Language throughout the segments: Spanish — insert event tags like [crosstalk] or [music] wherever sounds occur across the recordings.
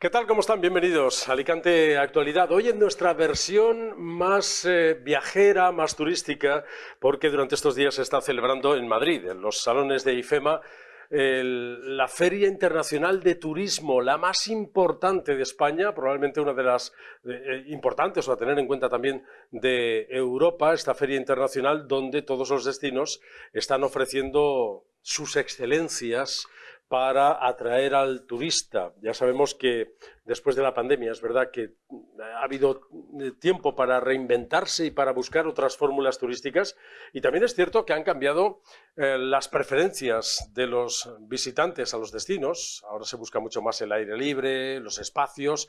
¿Qué tal? ¿Cómo están? Bienvenidos a Alicante Actualidad. Hoy en nuestra versión más eh, viajera, más turística, porque durante estos días se está celebrando en Madrid, en los salones de IFEMA, la Feria Internacional de Turismo, la más importante de España, probablemente una de las eh, eh, importantes o a tener en cuenta también de Europa, esta Feria Internacional donde todos los destinos están ofreciendo sus excelencias para atraer al turista. Ya sabemos que después de la pandemia es verdad que ha habido tiempo para reinventarse y para buscar otras fórmulas turísticas y también es cierto que han cambiado eh, las preferencias de los visitantes a los destinos. Ahora se busca mucho más el aire libre, los espacios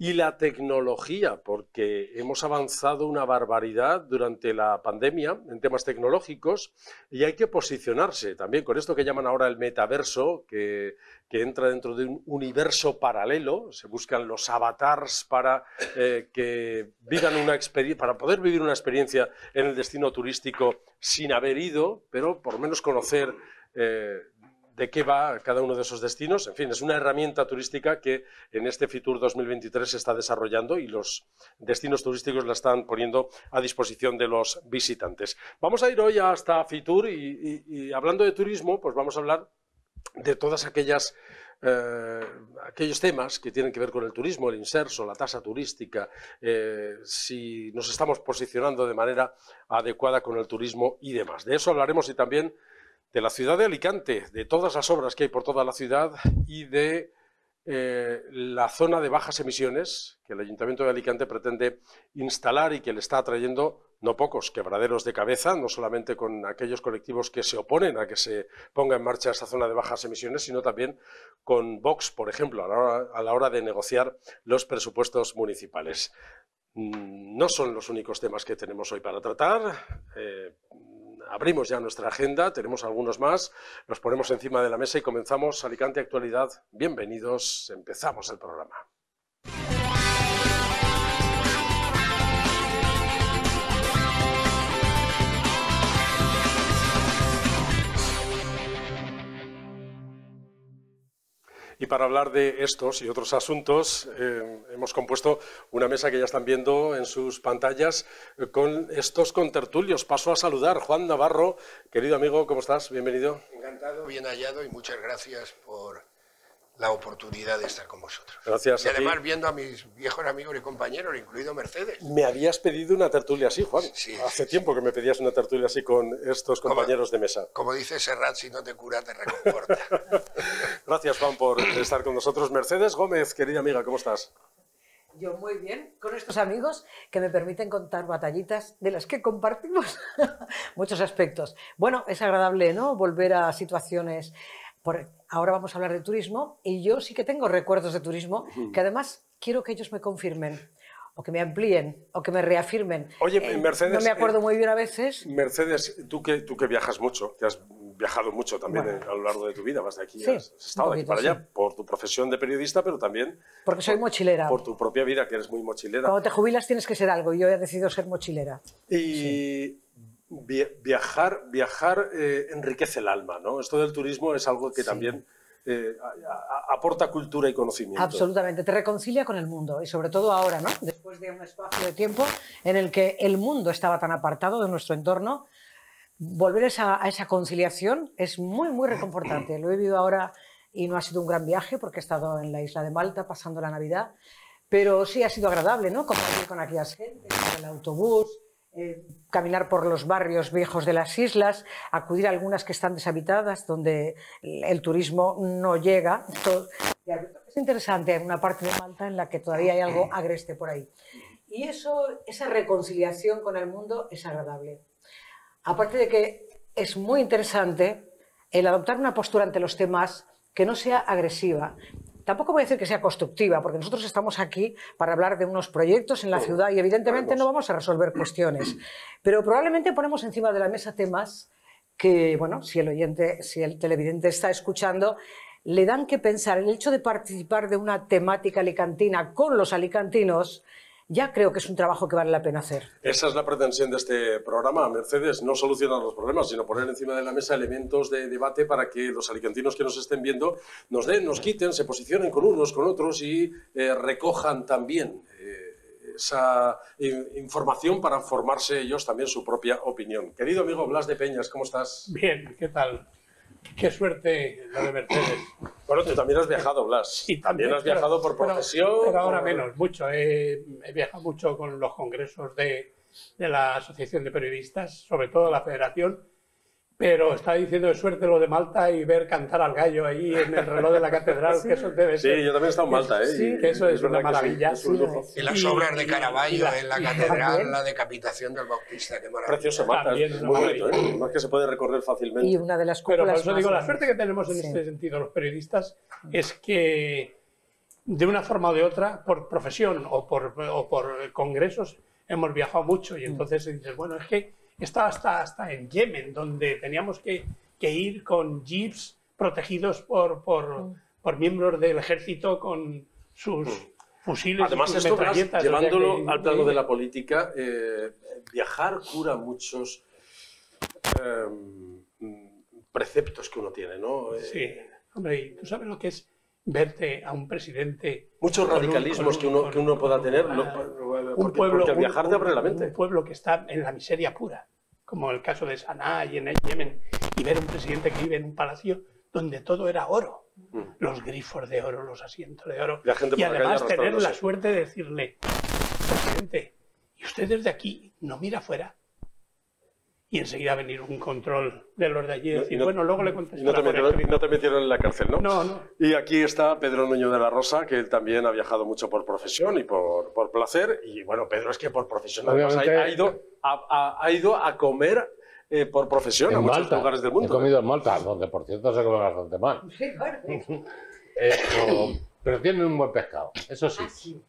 y la tecnología, porque hemos avanzado una barbaridad durante la pandemia en temas tecnológicos y hay que posicionarse también con esto que llaman ahora el metaverso, que, entra dentro de un universo paralelo, se buscan los avatars para eh, que vivan una para poder vivir una experiencia en el destino turístico sin haber ido, pero por lo menos conocer eh, de qué va cada uno de esos destinos. En fin, es una herramienta turística que en este Fitur 2023 se está desarrollando y los destinos turísticos la están poniendo a disposición de los visitantes. Vamos a ir hoy hasta Fitur y, hablando de turismo, pues vamos a hablar de todas aquellas eh, aquellos temas que tienen que ver con el turismo, el inserso, la tasa turística, eh, si nos estamos posicionando de manera adecuada con el turismo y demás. De eso hablaremos y también de la ciudad de Alicante, de todas las obras que hay por toda la ciudad y de eh, la zona de bajas emisiones que el Ayuntamiento de Alicante pretende instalar y que le está atrayendo no pocos quebraderos de cabeza, no solamente con aquellos colectivos que se oponen a que se ponga en marcha esa zona de bajas emisiones, sino también con Vox, por ejemplo, a la hora, de negociar los presupuestos municipales. Mm, no son los únicos temas que tenemos hoy para tratar. Eh, abrimos ya nuestra agenda, tenemos algunos más, los ponemos encima de la mesa y comenzamos Alicante Actualidad. Bienvenidos, empezamos el programa. Y para hablar de estos y otros asuntos, eh, hemos compuesto una mesa que ya están viendo en sus pantallas eh, con estos contertulios. Paso a saludar. Juan Navarro, querido amigo, ¿cómo estás? Bienvenido. Encantado, bien hallado y muchas gracias por la oportunidad de estar con vosotros. Gracias. Y además viendo a mis viejos amigos y compañeros, incluido Mercedes. Me habías pedido una tertulia así, Juan. Sí. Hace tiempo que me pedías una tertulia así con estos compañeros de mesa. Como dice Serrat, si no te cura, te reconforta. [laughs] Gracias, Juan, por estar con nosotros. Mercedes Gómez, querida amiga, ¿cómo estás? Yo muy bien, con estos amigos que me permiten contar batallitas de las que compartimos [laughs] muchos aspectos. Bueno, es agradable, ¿no? Volver a situaciones ahora vamos a hablar de turismo y yo sí que tengo recuerdos de turismo que además quiero que ellos me confirmen o que me amplíen o que me reafirmen. Oye, eh, Mercedes... No me acuerdo eh, muy bien a veces. Mercedes, tú que, tú que viajas mucho, que has viajado mucho también a lo largo de tu vida, vas de aquí, has estado de aquí para allá, por tu profesión de periodista, pero también... Porque soy mochilera. Por tu propia vida, que eres muy mochilera. Cuando te jubilas tienes que ser algo y yo he decidido ser mochilera. Y viajar, viajar eh, enriquece el alma, ¿no? Esto del turismo es algo que también eh, aporta cultura y conocimiento. Absolutamente, te reconcilia con el mundo y sobre todo ahora, ¿no? Después de un espacio de tiempo en el que el mundo estaba tan apartado de nuestro entorno, volver a esa conciliación es muy, muy reconfortante. Lo he vivido ahora y no ha sido un gran viaje porque he estado en la isla de Malta pasando la Navidad, pero sí ha sido agradable, ¿no? Compartir con aquellas gente, en el autobús, eh, caminar por los barrios viejos de las islas, acudir a algunas que están deshabitadas, donde el turismo no llega. Es interesante, en una parte de Malta en la que todavía hay algo agreste por ahí. Y eso, esa reconciliación con el mundo es agradable. Aparte de que es muy interesante el adoptar una postura ante los temas que no sea agresiva, Tampoco voy a decir que sea constructiva, porque nosotros estamos aquí para hablar de unos proyectos en la ciudad y evidentemente no vamos a resolver cuestiones, pero probablemente ponemos encima de la mesa temas que, bueno, si el oyente, si el televidente está escuchando, le dan que pensar. El hecho de participar de una temática alicantina con los alicantinos ya creo que es un trabajo que vale la pena hacer. Esa es la pretensión de este programa, Mercedes, no solucionar los problemas, sino poner encima de la mesa elementos de debate para que los alicantinos que nos estén viendo nos den, nos quiten, se posicionen con unos, con otros y eh, recojan también eh, esa información para formarse ellos también su propia opinión. Querido amigo Blas de Peñas, ¿cómo estás? Bien, ¿qué tal? Qué suerte la de Mercedes. Bueno, tú también has viajado, Blas. Sí, también. has viajado por profesión. Pero, ahora menos, mucho. He, viajado mucho con los congresos de, de la Asociación de Periodistas, sobre todo la Federación, pero está diciendo de suerte lo de Malta y ver cantar al gallo ahí en el reloj de la catedral, [laughs] que eso debe ser. Sí, yo también he estado en Malta, ¿eh? Sí, que eso es, una maravilla. y las obras de Caravaggio en la catedral, la decapitación del Bautista, qué maravilla. Precioso Malta, es muy bonito, ¿eh? Más que se puede recorrer fácilmente. Y una de las Pero por eso digo, la suerte que tenemos en este sentido los periodistas es que de una forma o de otra, por profesión o por, o por congresos, hemos viajado mucho y entonces dices, bueno, es que estaba hasta, hasta en Yemen, donde teníamos que, que ir con jeeps protegidos por, por, mm. por, miembros del ejército con sus mm. fusiles Además, y sus esto, llevándolo al plano de la política, eh, viajar cura muchos em, preceptos que uno tiene, ¿no? Eh, sí, hombre, y tú sabes lo que es verte a un presidente... Muchos radicalismos que, uno, que uno pueda tener, un pueblo, porque viajar te abre la mente. Un pueblo que está en la miseria pura, como el caso de Sanaa y en el Yemen, y ver un presidente que vive en un palacio donde todo era oro, mm. los grifos de oro, los asientos de oro, y además tener la suerte de decirle, presidente, ¿y usted desde aquí no mira afuera? Y enseguida venir un control de los de allí y decir, bueno, luego le contestaré. No, no, te metieron en la cárcel, ¿no? No, no. Y aquí está Pedro Nuño de la Rosa, que también ha viajado mucho por profesión y por, por placer. Y bueno, Pedro es que por profesión además ha, ido a, ha, ido a comer eh, por profesión a muchos lugares del mundo. He comido en Malta, donde por cierto se come bastante mal. [laughs] [laughs] pero tienen un buen pescado, eso sí. Ah, sí,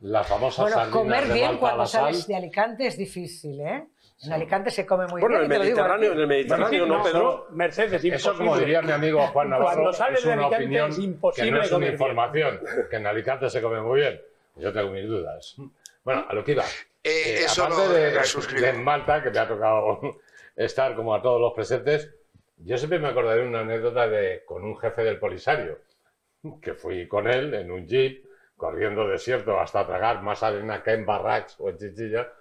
La famosa bueno, comer bien Malta cuando sales de Alicante es difícil, ¿eh? En Alicante se come muy bien. Bueno, en el Mediterráneo, en el Mediterráneo, ¿no, Pedro? Mercedes, Eso, como diría mi amigo Juan Navarro, es una opinión que no es una información, que en Alicante se come muy bien. Yo tengo mis dudas. Bueno, a lo que iba. Eh, eh, aparte de, de, Malta, que me ha tocado [laughs] estar como a todos los presentes, yo siempre me acordaré de una anécdota de, con un jefe del Polisario, que fui con él en un jeep, corriendo desierto hasta tragar más arena que en Barracks o en Chichilla,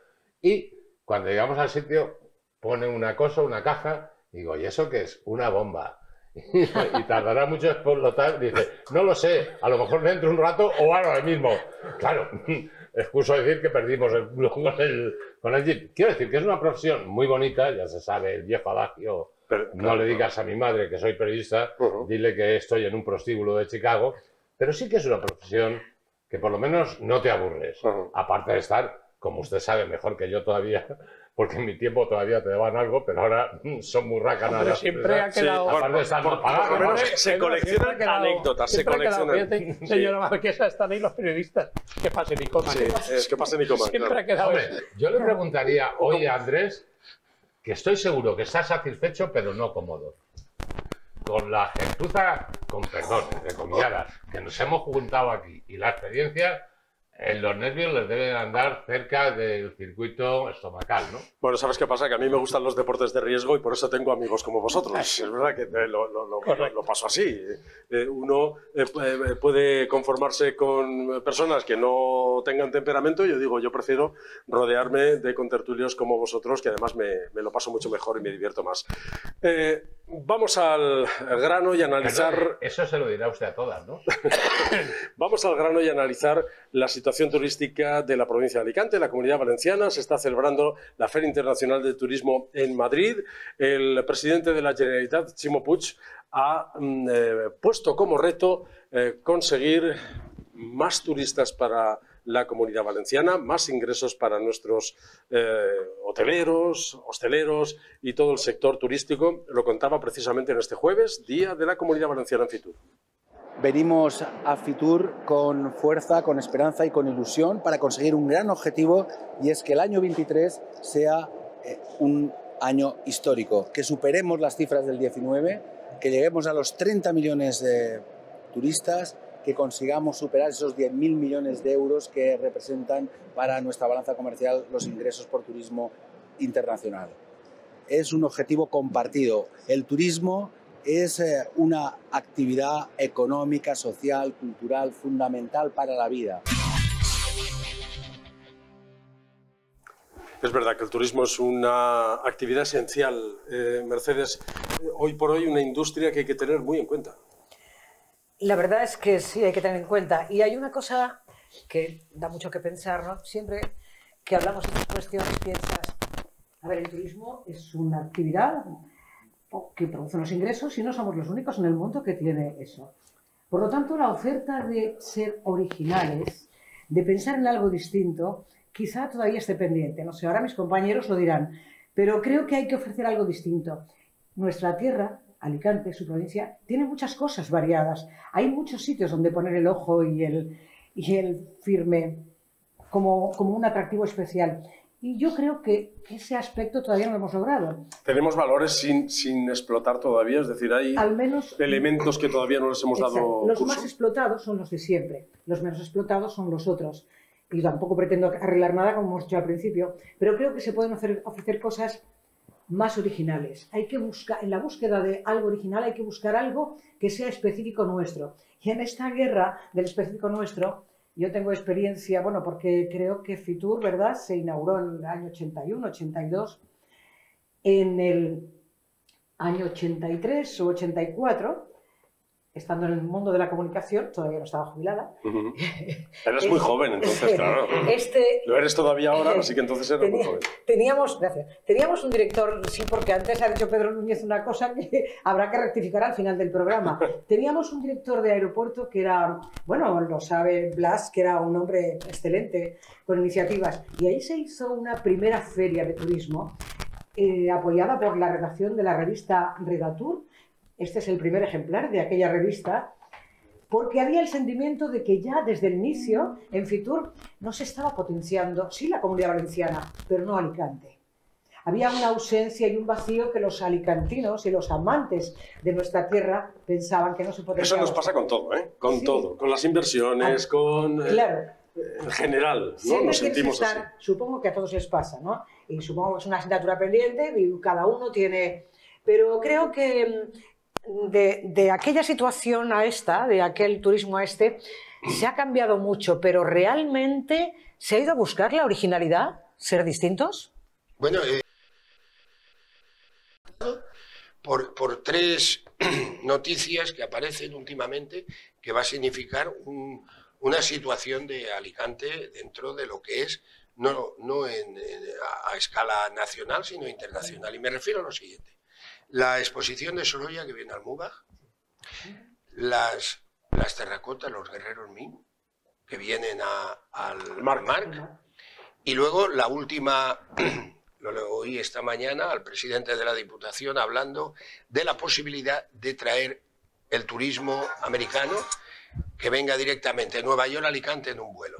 y cuando llegamos al sitio, pone una cosa, una caja, y digo, ¿y eso qué es? Una bomba. [laughs] y tardará mucho explotar. Dice, no lo sé, a lo mejor dentro de un rato o ahora mismo. Claro, [laughs] excuso decir que perdimos el con el, con el jeep. Quiero decir que es una profesión muy bonita, ya se sabe el viejo adagio. no le digas a mi madre que soy periodista, dile que estoy en un prostíbulo de Chicago, pero sí que es una profesión que por lo menos no te aburres, aparte de estar como usted sabe mejor que yo todavía, [laughs] porque en mi tiempo todavía te daban algo, pero ahora mm, son muy rácanas. Pero siempre ha quedado... aparte de estar por, por, lo menos se coleccionan anécdotas, se coleccionan. señora Marquesa, están ahí los periodistas. Que pasen y coman. Sí, es que pasen y coman, Siempre claro. ha quedado Hombre, yo le preguntaría hoy a Andrés, que estoy seguro que está satisfecho, pero no cómodo. Con la gentuza, con perdón, de comilladas, que nos hemos juntado aquí y la experiencia en los nervios les deben andar cerca del circuito estomacal, ¿no? Bueno, ¿sabes qué pasa? Que a mí me gustan los deportes de riesgo y por eso tengo amigos como vosotros. Es verdad que lo, lo, lo, paso así. Eh, uno eh, puede conformarse con personas que no tengan temperamento. Yo digo, yo prefiero rodearme de contertulios como vosotros, que además me, me lo paso mucho mejor y me divierto más. Eh, vamos al grano y analizar... eso se lo dirá usted a todas, ¿no? [laughs] vamos al grano y analizar la situación turística de la provincia de Alicante, la comunidad valenciana. Se está celebrando la Feria Internacional de Turismo en Madrid. El presidente de la Generalitat, Chimo Puig, ha mm, eh, puesto como reto eh, conseguir más turistas para la comunidad valenciana, más ingresos para nuestros eh, hoteleros, hosteleros y todo el sector turístico. Lo contaba precisamente en este jueves, Día de la Comunidad Valenciana en Fitur. Venimos a Fitur con fuerza, con esperanza y con ilusión para conseguir un gran objetivo y es que el año 23 sea eh, un año histórico, que superemos las cifras del 19, que lleguemos a los 30 millones de turistas, que consigamos superar esos 10.000 millones de euros que representan para nuestra balanza comercial los ingresos por turismo internacional. Es un objetivo compartido. El turismo es eh, una actividad económica, social, cultural fundamental para la vida. Es verdad que el turismo es una actividad esencial, eh, Mercedes, hoy por hoy una industria que hay que tener muy en cuenta. La verdad es que sí, hay que tener en cuenta. Y hay una cosa que da mucho que pensar, ¿no? Siempre que hablamos de estas cuestiones piensas, a ver, el turismo es una actividad que produce unos ingresos y no somos los únicos en el mundo que tiene eso. Por lo tanto, la oferta de ser originales, de pensar en algo distinto, quizá todavía esté pendiente. No sé, ahora mis compañeros lo dirán, pero creo que hay que ofrecer algo distinto. Nuestra tierra, Alicante, su provincia, tiene muchas cosas variadas. Hay muchos sitios donde poner el ojo y el, y el firme como, como un atractivo especial. Y yo creo que ese aspecto todavía no lo hemos logrado. Tenemos valores sin, sin explotar todavía, es decir, hay Al menos, elementos que todavía no les hemos Exacto. dado Los curso. más explotados son los de siempre, los menos explotados son los otros. Y tampoco pretendo arreglar nada, como hemos dicho al principio, pero creo que se pueden hacer- ofrecer cosas más originales. Hay que buscar, en la búsqueda de algo original hay que buscar algo que sea específico nuestro. Y en esta guerra del específico nuestro, yo tengo experiencia, bueno, porque creo que Fitur, ¿verdad?, se inauguró en el año 81, 82. En el año 83 o 84, estando en el mundo de la comunicación, todavía no estaba jubilada. Ujú. [laughs] Eres muy joven, entonces, claro. Este, Lo eres todavía ahora, así que entonces eres muy Tenía- joven. teníamos, gracias, teníamos un director, sí, porque antes ha dicho Pedro Núñez una cosa que [laughs] habrá que rectificar al final del programa. [laughs] Teníamos un director de aeropuerto que era, bueno, lo sabe Blas, que era un hombre excelente, con iniciativas. Y ahí se hizo una primera feria de turismo eh, apoyada por la redacción de la revista Redatur. Este es el primer ejemplar de aquella revista, porque había el sentimiento de que ya desde el inicio en Fitur no se estaba potenciando, sí la comunidad valenciana, pero no Alicante. Había una ausencia y un vacío que los alicantinos y los amantes de nuestra tierra pensaban que no se podía. Eso nos pasa con todo, ¿eh? Con Sí. todo. Con las inversiones, Ah, con... eh, Claro, En general, ¿no? siempre Nos sentimos estar, así. supongo que a todos les pasa, ¿no? Y supongo que es una asignatura pendiente y cada uno tiene... Pero creo que mm, de, aquella situación a esta, de aquel turismo a este, se ha cambiado mucho, pero realmente se ha ido a buscar la originalidad, ser distintos. Bueno, eh, por, tres [clears throat] noticias que aparecen últimamente que va a significar un- una situación de Alicante dentro de lo que es, no, no en- a escala nacional, sino internacional. Y me refiero a lo siguiente. La exposición de Sorolla que viene al MUBAG, las, las terracotas, los guerreros Min, que vienen a- al Marc. Marc, y luego la última, [clears throat] lo oí esta mañana al presidente de la Diputación hablando de la posibilidad de traer el turismo americano que venga directamente de Nueva York a Alicante en un vuelo.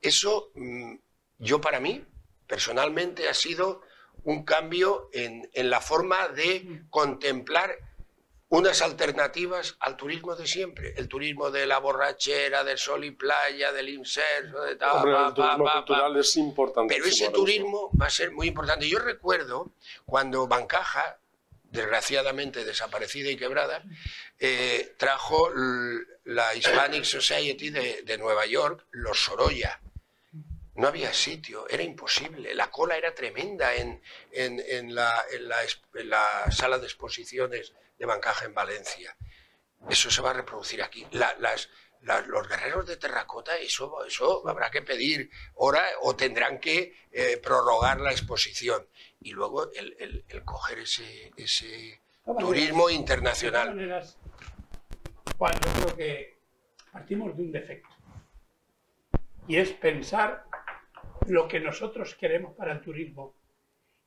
Eso, mm, yo para mí, personalmente, ha sido un cambio en, en la forma de contemplar unas alternativas al turismo de siempre. El turismo de la borrachera, del sol y playa, del inserso, de tal, Hombre, pa, el turismo pa, pa, cultural es importante. pero ese turismo va a ser muy importante. Yo recuerdo cuando Bancaja, desgraciadamente desaparecida y quebrada, eh, trajo la Hispanic Society de, de Nueva York, los Sorolla. No había sitio, era imposible. La cola era tremenda en, en- en la, en la es- en la sala de exposiciones de Bancaja en Valencia. Eso se va a reproducir aquí. La- las, las- los guerreros de terracota, eso, eso habrá que pedir hora o tendrán que eh, prorrogar la exposición. Y luego el, el- el coger ese, ese turismo De internacional. maneras, Juan, yo creo que partimos de un defecto. Y es pensar lo que nosotros queremos para el turismo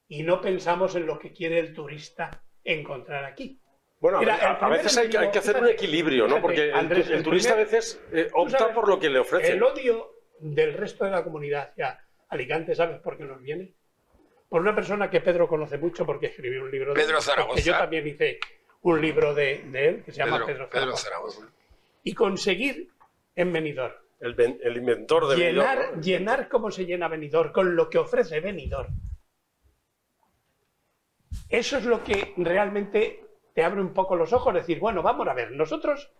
y no pensamos en lo que quiere el turista encontrar aquí. Bueno, Mira, a- el a, veces hay, que- hay que hacer un equilibrio, ¿no? Porque el, Andrés, el el turista primer- a veces eh, opta sabes, por lo que le ofrecen. El odio del resto de la comunidad hacia Alicante, ¿sabes por qué nos viene? Por una persona que Pedro conoce mucho porque escribió un libro de Pedro Zaragoza. porque yo también hice un libro de, de él que se llama Pedro, Pedro, Pedro Zaragoza. Zaragoza. Y conseguir en Benidorm. El, ven- el inventor de Llenar, Benidorm, ¿no? llenar como se llena Benidorm, con lo que ofrece Benidorm. Eso es lo que realmente te abre un poco los ojos, decir, bueno, vamos a ver, nosotros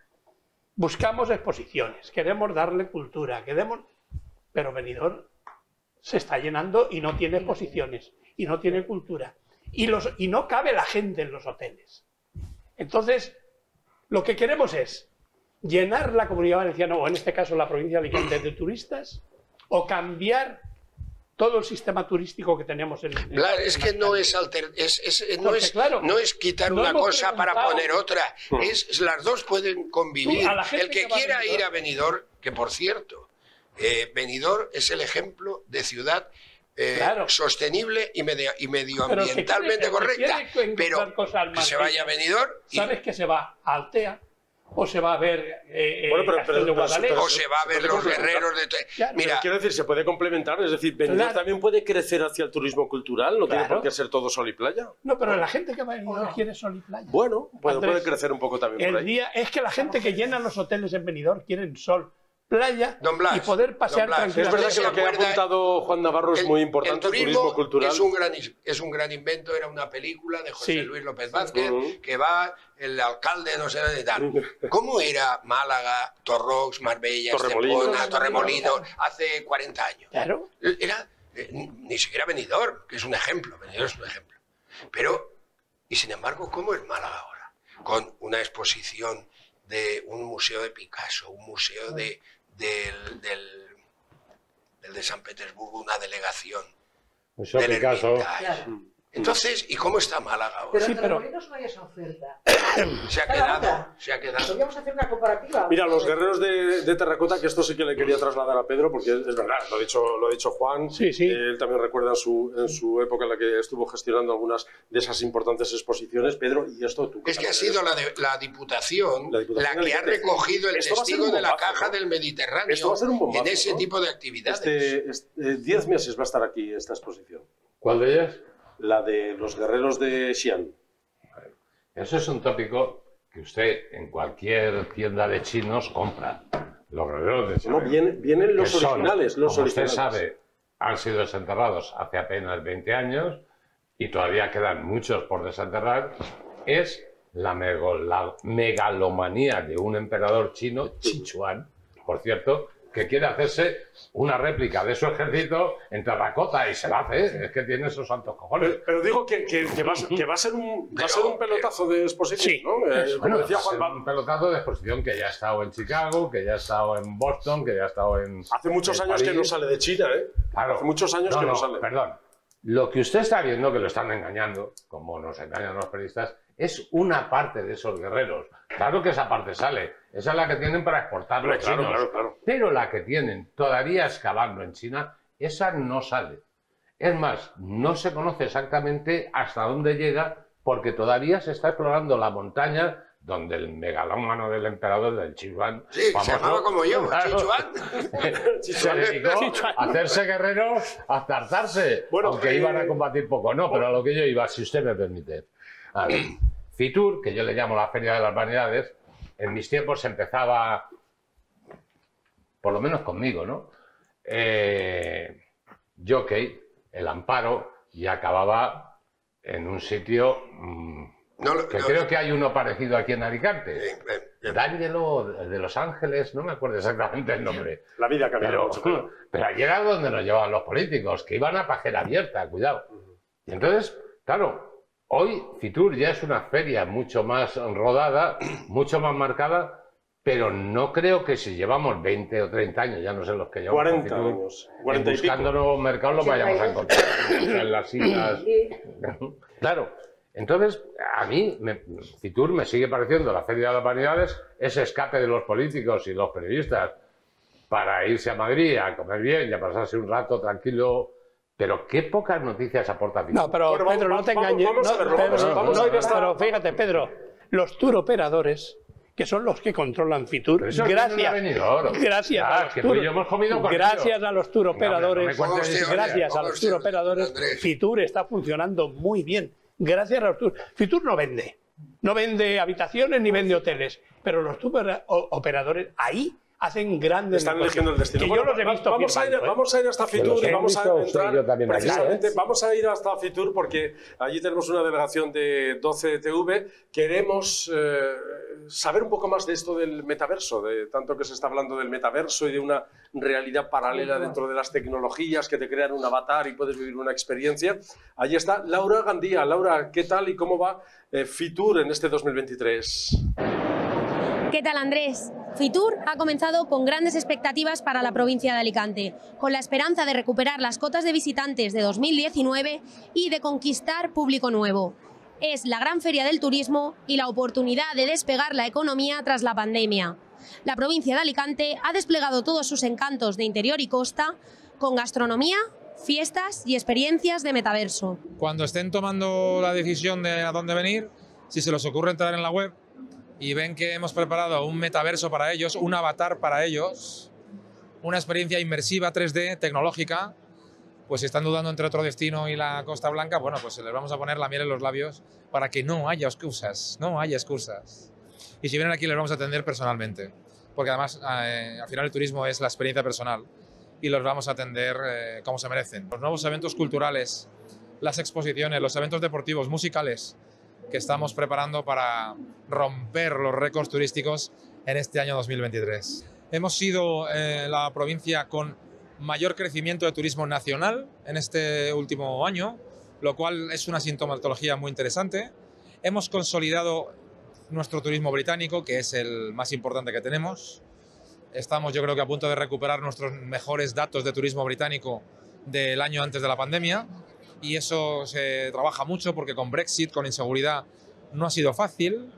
buscamos exposiciones, queremos darle cultura, queremos... Pero Benidorm se está llenando y no tiene exposiciones, y no tiene cultura, y, los, y no cabe la gente en los hoteles. Entonces, lo que queremos es llenar la comunidad valenciana, o en este caso la provincia de Alicante, de turistas, o cambiar todo el sistema turístico que tenemos en, en- Claro, es que no es, alter- es, es- no, Porque, es, claro, no es quitar no una cosa para poner otra. Es, las dos pueden convivir. Tú, El que que a quiera Benidorm- ir a Benidorm, que por cierto, eh, Benidorm es el ejemplo de ciudad eh, Claro. sostenible y, medio- y Pero medioambientalmente que quiere- correcta. Pero que se vaya a. Benidorm y- ¿Sabes que se va a Altea? ¿O se va a ver eh, eh, Bueno, pero- Castro pero- de pero- Guadalest? pero- o se va a ver los guerreros de... Claro. Mira, Pero quiero decir, se puede complementar, es decir, Benidorm Claro. también puede crecer hacia el turismo cultural, no tiene por qué ser todo sol y playa. No, pero la gente que va a Benidorm quiere sol y playa. Bueno, puede, Andrés, puede crecer un poco también por El ahí. día es que la gente que llena los hoteles en Benidorm quieren sol, playa Don Blas, y poder pasear Don Blas, Es tranquilamente. verdad que lo que ha apuntado Juan Navarro es el- muy importante, el turismo, cultural. Es un, gran, es un gran invento, era una película de José Sí. Luis López Vázquez, que va el alcalde, no sé dónde y tal. ¿Cómo era Málaga, Torrox, Marbella, Torremolinos. Estepona, Torremolinos hace 40 años? Claro. Era, eh, ni siquiera Benidorm, que es un ejemplo, Benidorm es un ejemplo. Pero, y sin embargo, ¿cómo es Málaga ahora? Con una exposición de un museo de Picasso, un museo de, del, del, del de San Petersburgo, una delegación Museo del Picasso. Hermitage. Claro. Entonces, ¿y cómo está Málaga ahora? Pero Sí, en pero- no hay esa oferta. [coughs] Se ha quedado, se ha quedado. Podríamos hacer una comparativa. Mira, los guerreros de, de terracota, que esto sí que le quería trasladar a Pedro, porque es verdad, lo ha dicho, lo ha dicho Juan. Sí, sí. Él también recuerda en su, en su época en la que estuvo gestionando algunas de esas importantes exposiciones. Pedro, y esto tú. Es que ha sido la, de- la Diputación La que ha recogido el Esto testigo de la caja ¿no? del Mediterráneo Esto va a ser un bombazo, en ese ¿no? tipo de actividades. Este, este, diez meses va a estar aquí esta exposición. ¿Cuál de ellas? La de los guerreros de Xi'an. Eso es un tópico que usted en cualquier tienda de chinos compra. Los guerreros de No, Xi'an, vienen, vienen los que son, originales, los como usted originales. sabe, han sido desenterrados hace apenas 20 años y todavía quedan muchos por desenterrar. Es la megalomanía de un emperador chino, Sichuan, por cierto, que quiere hacerse una réplica de su ejército en terracota y se la hace. Es que tiene esos santos cojones. Pero, pero digo que, que- que va, a- que va a ser un, va a ser un pelotazo de exposición, Sí. ¿no? Eh, Bueno, decía es Juan, va- un pelotazo de exposición que ya ha estado en Chicago, que ya ha estado en Boston, que ya ha estado en. hace muchos en años que París. no sale de China, ¿eh? Claro. Hace muchos años que no sale. Perdón. Lo que usted está viendo, que lo están engañando, como nos engañan los periodistas, es una parte de esos guerreros. Claro que esa parte sale. Esa es la que tienen para exportar los claro, chinos. claro, claro. Pero la que tienen todavía excavando en China, esa no sale. Es más, no se conoce exactamente hasta dónde llega, porque todavía se está explorando la montaña donde el megalómano del emperador del Chihuahua, Sí, se llamaba como yo, Sichuan. [laughs] se dedicó a hacerse guerrero hasta hartarse, Bueno, aunque eh, iban a combatir poco. No, pero a lo que yo iba, si usted me permite. A ver, Fitur, que yo le llamo la Feria de las Vanidades, en mis tiempos empezaba, por lo menos conmigo, ¿no? Eh, Jockey, el Amparo, y acababa en un sitio mm, No, lo- que no, creo que hay uno parecido aquí en Alicante. eh, D'Angelo de Los Ángeles, no me acuerdo exactamente el nombre. La vida ha cambiado Pero, pero allí era donde nos llevaban los políticos, que iban a pajera abierta, cuidado. Y entonces, claro, hoy Fitur ya es una feria mucho más rodada, mucho más marcada, pero no creo que si llevamos 20 o 30 años, ya no sé los que llevamos. con 40 Fitur, años, 40 y pico. buscando nuevos mercados los vayamos a encontrar en las islas. Claro. Entonces, a mí, me, Fitur me sigue pareciendo la Feria de las Vanidades, ese escape de los políticos y los periodistas para irse a Madrid a comer bien y a pasarse un rato tranquilo. Pero qué pocas noticias aporta Fitur. No, pero Bueno, vamos- Pedro, no te engañes. vamos no, Pedro, vamos no, esta- pero fíjate, Pedro, los tour operadores, que son los que controlan Fitur, Pero eso gracias, no oro. gracias, a los que tour, hemos comido gracias a los tour no operadores, gracias a los tour operadores. Fitur está funcionando muy bien. Gracias a los tour. Fitur no vende, no vende habitaciones ni vende hoteles, pero los tour operadores ahí hacen grandes Están eligiendo el destino. que Bueno, yo los he visto vamos, a ir, firmando, ¿eh? vamos a ir hasta Fitur y vamos a entrar precisamente, ¿eh? vamos a ir hasta Fitur porque allí tenemos una delegación de 12 TV. Queremos eh, saber un poco más de esto del metaverso, de tanto que se está hablando del metaverso y de una realidad paralela dentro de las tecnologías que te crean un avatar y puedes vivir una experiencia. Allí está Laura Gandía. Laura, ¿qué tal y cómo va eh, Fitur en este 2023? ¿Qué tal Andrés? Fitur ha comenzado con grandes expectativas para la provincia de Alicante, con la esperanza de recuperar las cotas de visitantes de 2019 y de conquistar público nuevo. Es la gran feria del turismo y la oportunidad de despegar la economía tras la pandemia. La provincia de Alicante ha desplegado todos sus encantos de interior y costa con gastronomía, fiestas y experiencias de metaverso. cuando estén tomando la decisión de a dónde venir, si se les ocurre entrar en la web y ven que hemos preparado un metaverso para ellos, un avatar para ellos, una experiencia inmersiva 3D tecnológica, pues si están dudando entre otro destino y la Costa Blanca, bueno, pues les vamos a poner la miel en los labios para que no haya excusas, no haya excusas. Y si vienen aquí les vamos a atender personalmente, porque además eh, al final el turismo es la experiencia personal y los vamos a atender eh, como se merecen. Los nuevos eventos culturales, las exposiciones, los eventos deportivos, musicales que estamos preparando para romper los récords turísticos en este año 2023. Hemos sido eh, la provincia con mayor crecimiento de turismo nacional en este último año, lo cual es una sintomatología muy interesante. Hemos consolidado nuestro turismo británico, que es el más importante que tenemos. Estamos yo creo que a punto de recuperar nuestros mejores datos de turismo británico del año antes de la pandemia y eso se trabaja mucho porque con Brexit, con inseguridad, no ha sido fácil.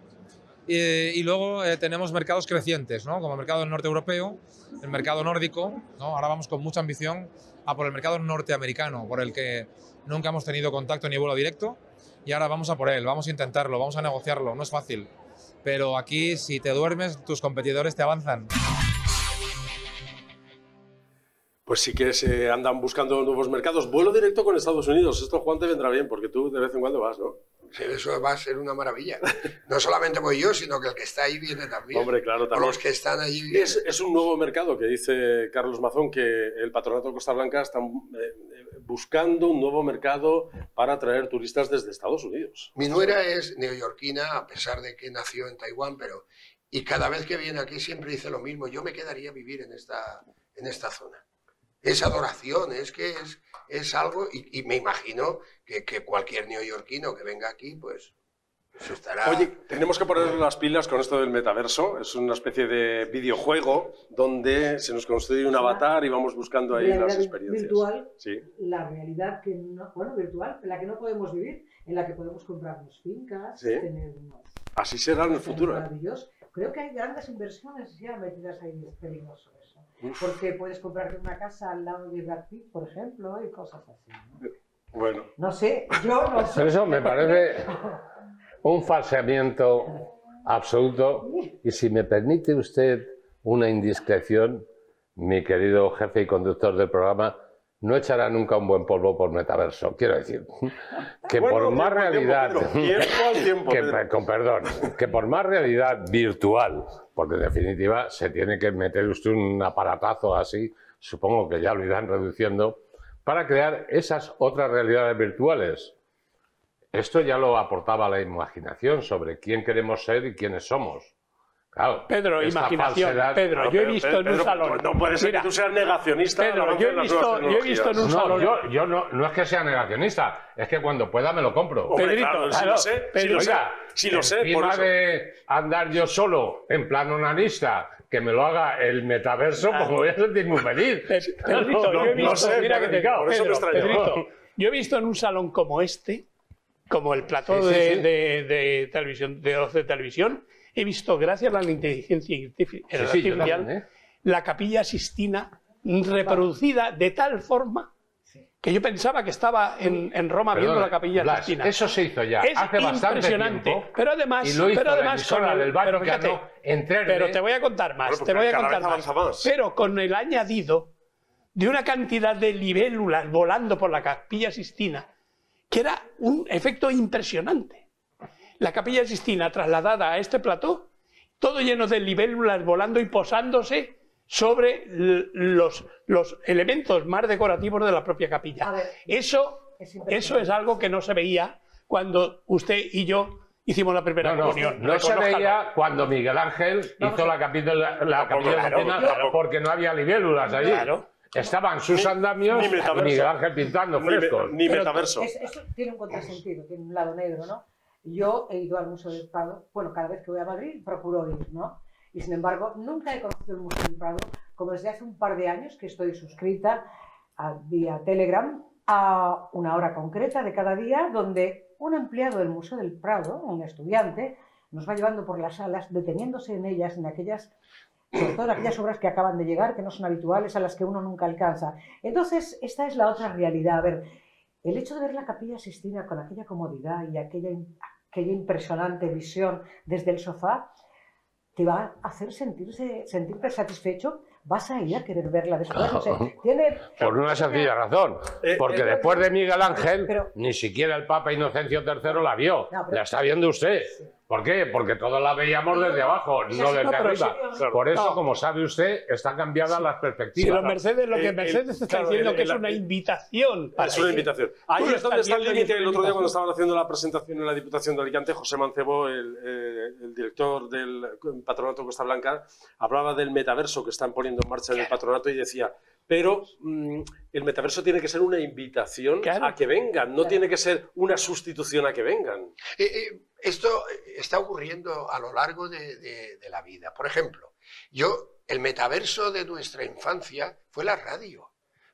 Eh, y luego eh, tenemos mercados crecientes, ¿no? como el mercado del norte europeo, el mercado nórdico. ¿no? Ahora vamos con mucha ambición a por el mercado norteamericano, por el que nunca hemos tenido contacto ni vuelo directo. Y ahora vamos a por él, vamos a intentarlo, vamos a negociarlo. No es fácil. Pero aquí, si te duermes, tus competidores te avanzan. Pues sí que se andan buscando nuevos mercados. Vuelo directo con Estados Unidos. Esto, Juan, te vendrá bien, porque tú de vez en cuando vas, ¿no? Sí, Eso va a ser una maravilla. No solamente voy yo, sino que el que está ahí viene también. Hombre, claro, O también. los que están allí vienen. Es, es un nuevo mercado que dice Carlos Mazón que el Patronato de Costa Blanca está eh, eh, buscando un nuevo mercado para atraer turistas desde Estados Unidos. Mi nuera es neoyorquina, a pesar de que nació en Taiwán, pero... Y cada vez que viene aquí siempre dice lo mismo. Yo me quedaría a vivir en esta, en esta zona. Es adoración, es que es, es algo... Y, y me imagino que, que cualquier neoyorquino que venga aquí, pues, pues estará... Oye, tenemos que poner las pilas con esto del metaverso. Es una especie de videojuego donde se nos construye un avatar y vamos buscando ahí Realidad las experiencias. virtual. Sí. La realidad que no, bueno, virtual, en la que no podemos vivir, en la que podemos comprarnos fincas, Sí. tener unos Así será en el futuro. ¿eh? Creo que hay grandes inversiones ya metidas ahí, es peligroso eso. Uf. Porque puedes comprarte una casa al lado de Brad Pitt, por ejemplo, y cosas así. ¿no? Bueno, No sé, yo no [laughs] sé. Pero eso me parece [laughs] un falseamiento absoluto. Y si me permite usted una indiscreción, mi querido jefe y conductor del programa, no echará nunca un buen polvo por metaverso. Quiero decir, que Bueno, por más tiempo realidad, tiempo [laughs] tiempo, que, con perdón, que por más realidad virtual, porque en definitiva se tiene que meter usted un aparatazo así, supongo que ya lo irán reduciendo, para crear esas otras realidades virtuales. Esto ya lo aportaba la imaginación sobre quién queremos ser y quiénes somos. Claro, Pedro, imaginación. falsedad- Pedro, Claro, yo he visto Pedro, en un Pedro, salón. No puede ser Mira, que tú seas negacionista. Pedro, yo he visto- yo he visto en un. No, salón- yo, yo no, no es que sea negacionista, es que cuando pueda me lo compro. Hombre, Pedrito, claro, si lo sé, si Pedro, lo sé, Oiga, si lo sé, por eso. de andar yo solo en plan onanista, que me lo haga el metaverso, pues me voy a sentir muy feliz. [laughs] Pe- Pedrito, yo he visto, sé, mira que te. Pedrito, yo he visto en un salón como este, como el plató Sí, sí, de, sí. de- de televisión, de, de televisión, he visto, gracias a la inteligencia Sí, sí, artificial, también, ¿eh? la capilla Sistina reproducida de tal forma que yo pensaba que estaba en, en Roma viendo la capilla Blas, Sistina. Eso se hizo ya es hace bastante impresionante. tiempo. Pero además, y lo hizo pero la además con el, del pero fíjate, en 3D. pero te voy a contar más, Bueno, te voy a contar más. más. Pero con el añadido de una cantidad de libélulas volando por la capilla Sistina, que era un efecto impresionante. La capilla Sistina trasladada a este plató, todo lleno de libélulas volando y posándose sobre los, los elementos más decorativos de la propia capilla. eso, eso es algo que no se veía cuando usted y yo hicimos la primera no, comunión. No, se veía cuando Miguel Ángel hizo la capilla, la, capilla porque no había libélulas allí. Estaban sus andamios y Miguel Ángel pintando frescos. Ni, metaverso. eso tiene un contrasentido, tiene un lado negro, ¿no? Yo he ido al Museo del Prado, bueno, cada vez que voy a Madrid procuro ir, ¿no? Y sin embargo, nunca he conocido el Museo del Prado, como desde hace un par de años que estoy suscrita a, vía Telegram a una hora concreta de cada día, donde un empleado del Museo del Prado, un estudiante, nos va llevando por las salas, deteniéndose en ellas, en aquellas sobre todo aquellas obras que acaban de llegar, que no son habituales, a las que uno nunca alcanza. Entonces, esta es la otra realidad. A ver, el hecho de ver la capilla Sistina con aquella comodidad y aquella, aquella impresionante visión desde el sofá, te va a hacer sentirse, sentirte satisfecho vas a ir a querer verla después. tiene, Por una sencilla razón. Eh, porque eh, después de Miguel Ángel, ni siquiera el Papa Inocencio III la vio. la está viendo usted. ¿Por qué? Porque todos la veíamos desde abajo, no desde arriba. Por eso, como sabe usted, están cambiadas las perspectivas. Pero Mercedes, lo que eh, Mercedes está diciendo que es una invitación. Es una invitación. Ahí es donde está el límite. El otro día, cuando estaban haciendo la presentación en la Diputación de Alicante, José Mancebo, el, el director del Patronato Costa Blanca, hablaba del metaverso que están poniendo en marcha en el patronato y decía, pero mm, el metaverso tiene que ser una invitación a que vengan, no tiene que ser una sustitución a que vengan. Eh, eh, esto está ocurriendo a lo largo de, la vida. Por ejemplo, yo, el metaverso de nuestra infancia fue la radio.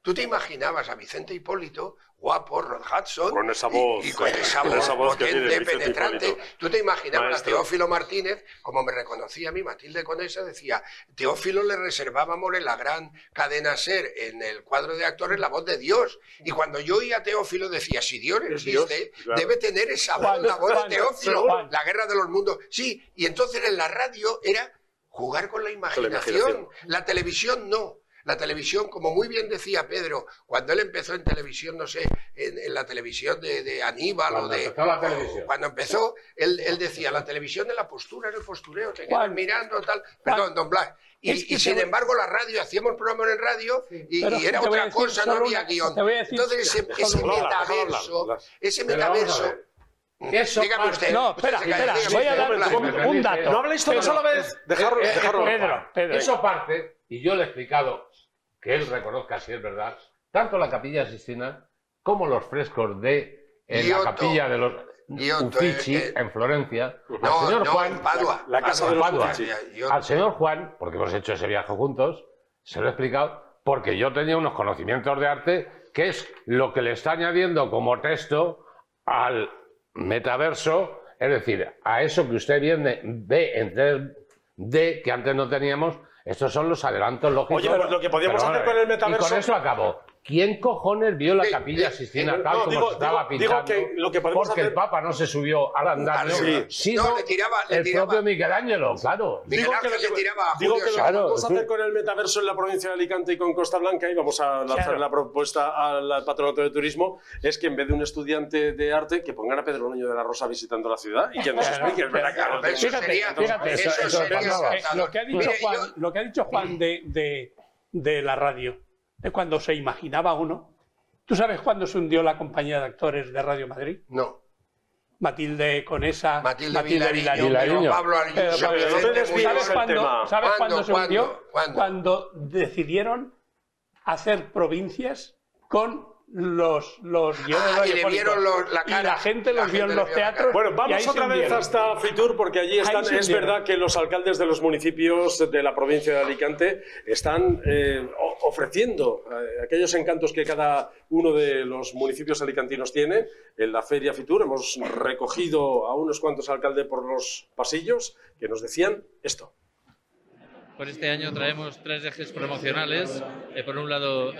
Tú te imaginabas a Vicente Hipólito guapo, Rod Hudson. Con esa voz. Y, con esa voz, potente, penetrante. Tú te imaginabas a Teófilo Martínez, como me reconocía a mí, Matilde Conesa, decía, Teófilo le reservábamos en la gran cadena SER, en el cuadro de actores, la voz de Dios. Y cuando yo oía a Teófilo decía, si Dios existe, debe tener esa voz, la voz de Teófilo, la guerra de los mundos. Sí, y entonces en la radio era jugar con la imaginación. La televisión no. La televisión, como muy bien decía Pedro, cuando él empezó en televisión, no sé, en, la televisión de, Aníbal o de... Empezó la televisión. Cuando empezó, él, decía, la televisión de la postura, en el postureo, te quedas mirando, tal... Perdón, don Blas. Y, sin embargo, la radio, hacíamos programas en radio y, era otra cosa, no había guion. Entonces, ese, metaverso, ese metaverso... Eso, Dígame usted. No, espera, espera, voy a dar un, dato. No habléis todos a la vez. Dejarlo, Pedro, Pedro. Eso parte, y yo le he explicado que él reconozca si es verdad, tanto la capilla Sistina como los frescos de en la capilla de los Uffizi eh, en Florencia, al señor Juan, la, casa de Padua, al señor Juan, porque hemos hecho ese viaje juntos, se lo he explicado porque yo tenía unos conocimientos de arte que es lo que le está añadiendo como texto al metaverso, es decir, a eso que usted viene, ve en 3D que antes no teníamos, estos son los adelantos lógicos. Oye, pues lo que podíamos hacer con el metaverso. Y con eso acabo. ¿Quién cojones vio la capilla Sistina tal como estaba pintando? que lo que porque el Papa no se subió al andamio, sí. sino le tiraba, le el propio Miguel Ángelo, claro. digo que, le tiraba digo que lo que podemos hacer con el metaverso en la provincia de Alicante y con Costa Blanca, y vamos a lanzar la propuesta al patronato de turismo, es que en vez de un estudiante de arte, que pongan a Pedro Nuño de la Rosa visitando la ciudad y que nos explique claro, Fíjate, fíjate, lo que ha dicho Juan, lo que ha dicho Juan de, de la radio de cuando se imaginaba uno. ¿Tú sabes cuándo se hundió la compañía de actores de Radio Madrid? No. Matilde Conesa, Matilde, Matilde Vilariño, Pablo Ayuso. ¿Sabes, cuándo, ¿sabes cuándo se hundió? Cuando decidieron hacer provincias con los, los guiones ah, y le vieron la cara. Y la gente los vio en los teatros. Bueno, vamos otra vez hasta Fitur porque allí están. Es verdad que los alcaldes de los municipios de la provincia de Alicante están eh, ofreciendo eh, aquellos encantos que cada uno de los municipios alicantinos tiene. En la Feria Fitur hemos recogido a unos cuantos alcaldes por los pasillos que nos decían esto. Por este año traemos tres ejes promocionales. Eh, por un lado,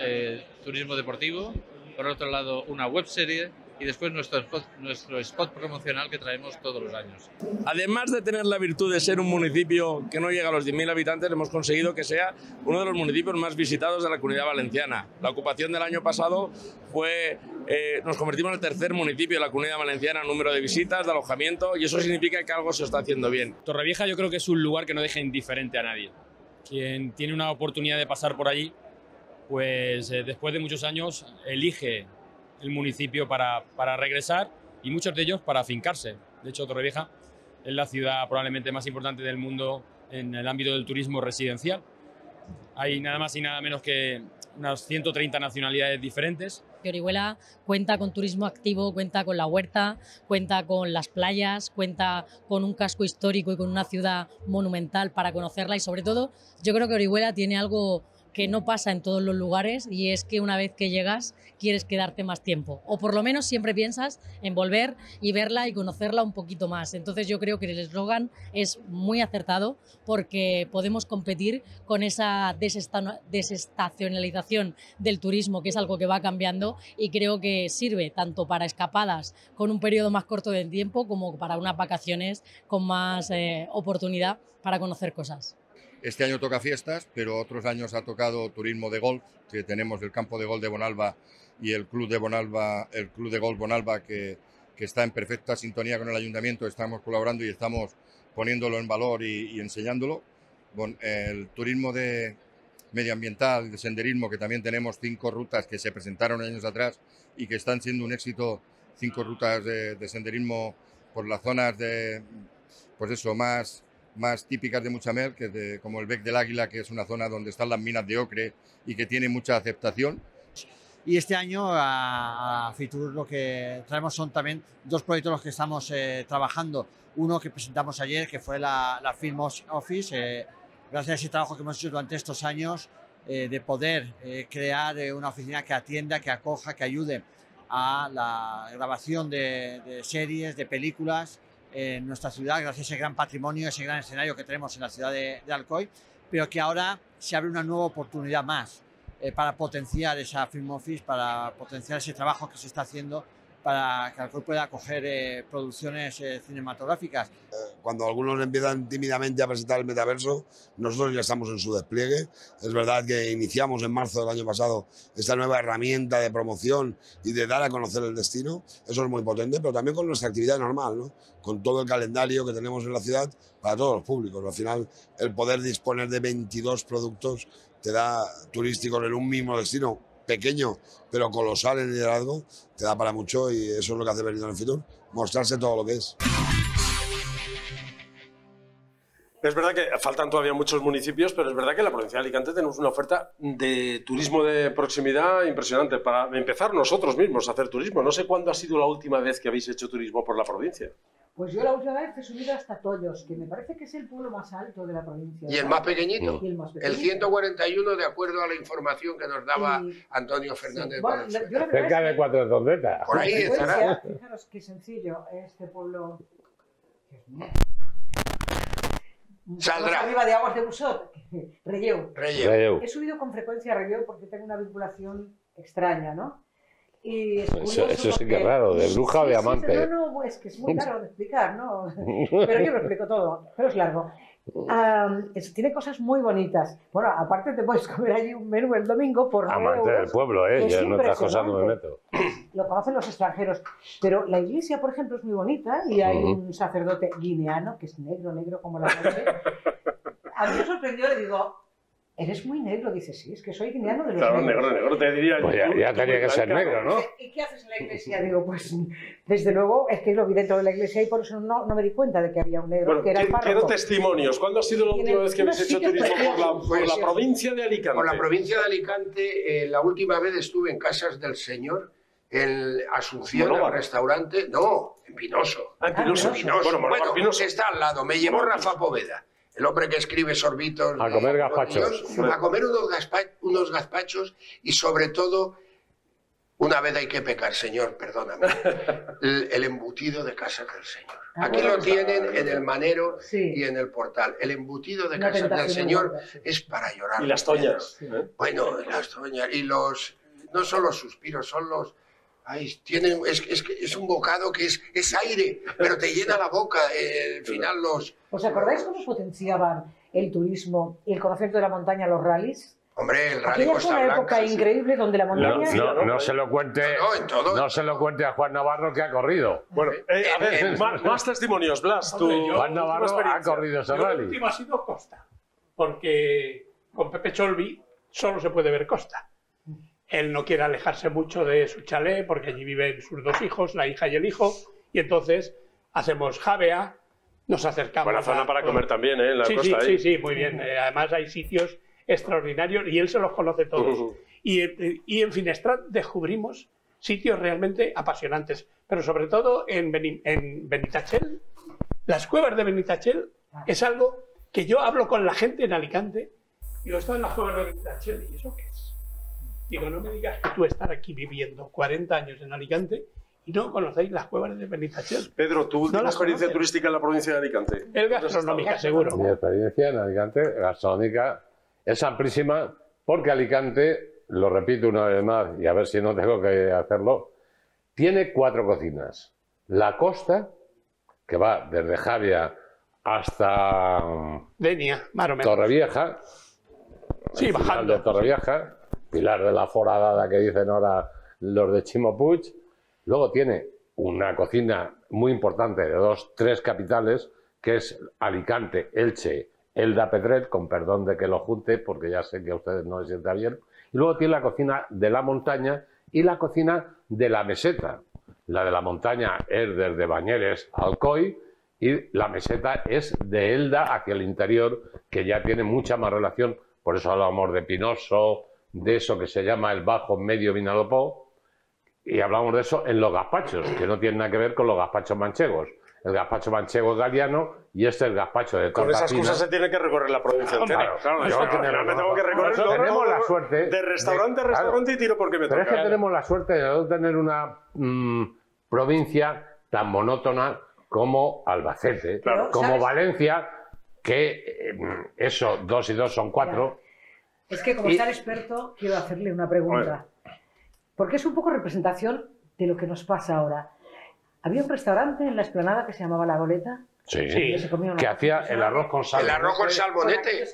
turismo deportivo, por otro lado una web serie y después nuestro spot, nuestro spot promocional que traemos todos los años. Además de tener la virtud de ser un municipio que no llega a los 10.000 habitantes, hemos conseguido que sea uno de los municipios más visitados de la comunidad valenciana. La ocupación del año pasado fue, eh, nos convertimos en el tercer municipio de la comunidad valenciana en número de visitas, de alojamiento, y eso significa que algo se está haciendo bien. Torrevieja yo creo que es un lugar que no deja indiferente a nadie. quien tiene una oportunidad de pasar por allí, pues eh, después de muchos años elige el municipio para, para regresar y muchos de ellos para afincarse. De hecho, Torrevieja es la ciudad probablemente más importante del mundo en el ámbito del turismo residencial. Hay nada más y nada menos que unas 130 nacionalidades diferentes. Orihuela cuenta con turismo activo, cuenta con la huerta, cuenta con las playas, cuenta con un casco histórico y con una ciudad monumental para conocerla y sobre todo yo creo que Orihuela tiene algo que no pasa en todos los lugares y es que una vez que llegas quieres quedarte más tiempo o por lo menos siempre piensas en volver y verla y conocerla un poquito más. Entonces yo creo que el eslogan es muy acertado porque podemos competir con esa desestacionalización del turismo que es algo que va cambiando y creo que sirve tanto para escapadas con un periodo más corto de tiempo como para unas vacaciones con más eh, oportunidad para conocer cosas. Este año toca fiestas, pero otros años ha tocado turismo de golf, que tenemos el campo de golf de Bonalba y el club de Bonalba, el club de golf Bonalba que, que está en perfecta sintonía con el ayuntamiento, estamos colaborando y estamos poniéndolo en valor y, enseñándolo. el turismo de medioambiental, de senderismo, que también tenemos cinco rutas que se presentaron años atrás y que están siendo un éxito, cinco rutas de, de senderismo por las zonas de, pues eso, más más típicas de Muchamer, que como el Bec del Águila, que es una zona donde están las minas de ocre y que tiene mucha aceptación. Y este año a, Fitur lo que traemos son también dos proyectos los que estamos eh, trabajando. Uno que presentamos ayer, que fue la, Film Office. Eh, gracias a ese trabajo que hemos hecho durante estos años, eh, de poder crear una oficina que atienda, que acoja, que ayude a la grabación de, de series, de películas, en nuestra ciudad, gracias a ese gran patrimonio, ese gran escenario que tenemos en la ciudad de, Alcoy, pero que ahora se abre una nueva oportunidad más eh, para potenciar esa Film Office, para potenciar ese trabajo que se está haciendo para que Alcoy pueda acoger eh, producciones eh, cinematográficas. Cuando algunos empiezan tímidamente a presentar el metaverso, nosotros ya estamos en su despliegue. Es verdad que iniciamos en marzo del año pasado esta nueva herramienta de promoción y de dar a conocer el destino. Eso es muy potente, pero también con nuestra actividad normal, ¿no? con todo el calendario que tenemos en la ciudad para todos los públicos. Al final, el poder disponer de 22 productos te da turísticos en un mismo destino pequeño pero colosal en liderazgo, te da para mucho y eso es lo que hace venir en Fitur, mostrarse todo lo que es. Es verdad que faltan todavía muchos municipios, pero es verdad que en la provincia de Alicante tenemos una oferta de turismo de proximidad impresionante. Para empezar nosotros mismos a hacer turismo. No sé cuándo ha sido la última vez que habéis hecho turismo por la provincia. Pues yo la última vez he subido hasta Tollos, que me parece que es el pueblo más alto de la provincia. ¿Y el más pequeñito? el, 141, de acuerdo a la información que nos daba Antonio Fernández. Cerca de cuatro tondetas. Por ahí estará. Fijaros qué sencillo este pueblo. Saldrá. arriba de Aguas de Busot, Relleu. Relleu. He subido con frecuencia a Relleu porque tengo una vinculación extraña, ¿no? Y eso, sí que es raro, de bruja o de amante. no, no, es que es muy [laughs] largo de explicar, ¿no? [laughs] Pero yo lo explico todo, pero es largo. tiene cosas muy bonitas. Bueno, aparte te puedes comer allí un menú el domingo por Amante del pueblo, ¿eh? Yo en otras cosas no me meto. Lo conocen los extranjeros. Pero la iglesia, por ejemplo, es muy bonita y hay un sacerdote guineano que es negro, negro como la noche. [laughs] A mí me sorprendió, le digo, Eres muy negro, dice, sí, es que soy guineano de los claro, negro, negro, te diría. Pues ya, ya tenía que ser negro, ¿no? ¿Y qué haces en la iglesia? Digo, pues desde luego es que lo vi dentro de la iglesia y por eso no, no me di cuenta de que había un negro, que era el párroco. Quiero testimonios. ¿Cuándo ha sido la última vez que habéis hecho turismo por la, por la, provincia de Alicante? Por la provincia de Alicante, eh, la última vez estuve en Casas del Señor, en Asunción, en el restaurante. No, en Pinoso. Ah, en Pinoso. Pinoso. Bueno, Pinoso. está al lado. Me llevó Rafa Poveda el hombre que escribe sorbitos. A comer gazpachos. A comer unos, gazpachos y sobre todo, una vez hay que pecar, Señor, perdóname, [laughs] el, embutido de casa del Señor. Ah, Aquí lo tienen en el manero y en el portal. El embutido de casa del Señor es para llorar. Y las toñas. Bueno, las toñas. Y los, no son los suspiros, son los tienen, es, es, es, un bocado que es, es aire, pero te llena la boca. Eh, al final los... ¿Os acordáis cómo potenciaban el turismo y el conocimiento de la montaña los rallies? Hombre, el rally Costa fue una época increíble donde la montaña... No, no, se lo cuente, no, se lo cuente a Juan Navarro que ha corrido. Bueno, eh, a ver, más, testimonios, Blas. Juan Navarro ha corrido ese rally. El último ha sido Costa. porque con Pepe Cholvi solo se puede ver costa. Él no quiere alejarse mucho de su chalet porque allí viven sus dos hijos, la hija y el hijo, y entonces hacemos javea, nos acercamos. Buena zona a- para comer también, ¿eh? En la sí, costa. sí, ahí. sí, sí, muy bien. Eh, además hay sitios extraordinarios y él se los conoce todos. Ujú. y, en- y en Finestrat descubrimos sitios realmente apasionantes, pero sobre todo en, Beni- en Benitachel. Las cuevas de Benitachel es algo que yo hablo con la gente en Alicante y lo estoy en las cuevas de Benitachel y ¿eso qué? Digo, no me digas que tú estás aquí viviendo 40 años en Alicante y no conocéis las cuevas de Benitachel. Pedro, tu última las experiencia conoces. turística en la provincia de Alicante. Es gastronómica, seguro. Mi experiencia en Alicante gastronómica es amplísima porque Alicante, lo repito una vez más y a ver si no tengo que hacerlo, tiene cuatro cocinas. La costa, que va desde Javia hasta Denia, más o menos. Torrevieja, Sí, bajando. de Torrevieja, Pilar de la Foradada que dicen ahora los de Chimopuch. Luego tiene una cocina muy importante de dos, tres capitales, que es Alicante, Elche, Elda Pedret, con perdón de que lo junte, porque ya sé que a ustedes no les sienta bien. Y luego tiene la cocina de la montaña y la cocina de la meseta. La de la montaña es desde Bañeres Alcoy y la meseta es de Elda hacia el interior, que ya tiene mucha más relación. Por eso hablamos de Pinoso, de eso que se llama el Bajo Medio Vinalopó, y hablamos de eso en los gazpachos, que no tienen nada que ver con los gazpachos manchegos. El gazpacho manchego es galiano y este es el gazpacho de Con esas cosas se tiene que recorrer la provincia entera. Claro, eso yo me tengo que recorrer tenemos todo, la suerte De restaurante a de- claro. restaurante y tiro porque me Pero es toca. que tenemos la suerte de no tener una mm, provincia tan monótona como Albacete, Claro. como ¿Sabes? Valencia, que eh, eso, dos y dos son cuatro. Es que como Y- está el experto, quiero hacerle una pregunta. Porque es un poco representación de lo que nos pasa ahora. Había un restaurante en la explanada que se llamaba La Goleta. Sí, una que hacía el arroz con El salmonete. arroz con salmonete.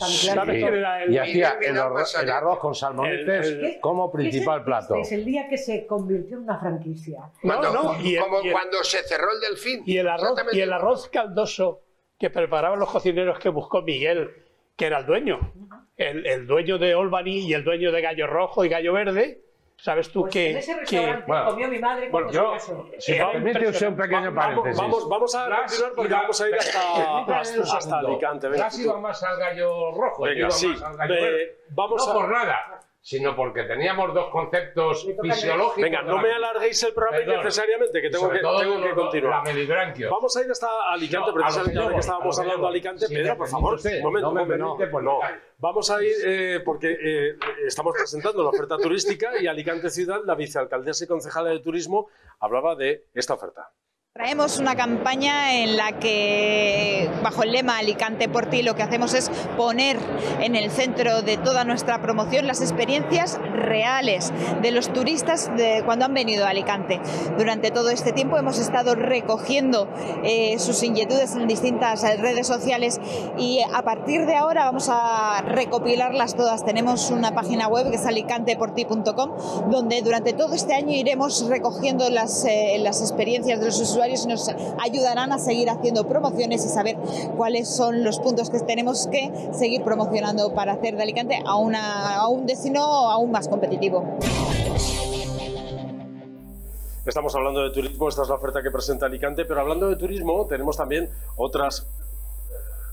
Sí, quién era el- y hacía el, arroz- el con salmonetes El- el- como ¿Qué principal plato. sentisteis el día que se convirtió en una franquicia? No, Cuando- no, y el- como y el- cuando se cerró el delfín. Y el arroz, y el arroz caldoso que preparaban los cocineros que buscó Miguel, que era el dueño. El, el dueño de Olbany y el dueño de Gallo Rojo y Gallo Verde. ¿Sabes tú Pues que, en ese que- bueno, comió mi madre cuando yo- se. Si me permite usted un pequeño Vamos, paréntesis. vamos, vamos a Blas continuar porque vamos a ir hasta, Permítame hasta, un hasta. Alicante. Venga, Blas iba más al gallo rojo. Venga, yo iba sí. más al gallo Eh, vamos no a- por nada, sino porque teníamos dos conceptos fisiológicos. Venga, no me alarguéis el programa Perdón. innecesariamente, que tengo que, todo tengo que continuar. La. Vamos a ir hasta Alicante, No, precisamente ahora que estábamos hablando de. Alicante. Si Pedro, por favor, usted, un momento, no me un momento. permite, pues No. Vamos a ir, eh, porque eh, estamos presentando la oferta turística y Alicante Ciudad, la vicealcaldesa y concejala de turismo, hablaba de esta oferta. Traemos una campaña en la que, bajo el lema Alicante por ti, lo que hacemos es poner en el centro de toda nuestra promoción las experiencias reales de los turistas de cuando han venido a Alicante. Durante todo este tiempo hemos estado recogiendo eh, sus inquietudes en distintas redes sociales y a partir de ahora vamos a recopilarlas todas. Tenemos una página web que es alicanteporti.com donde durante todo este año iremos recogiendo las, eh, las experiencias de los usuarios y nos ayudarán a seguir haciendo promociones y saber cuáles son los puntos que tenemos que seguir promocionando para hacer de Alicante a, una, a un destino aún más competitivo. Estamos hablando de turismo, esta es la oferta que presenta Alicante, pero hablando de turismo tenemos también otras,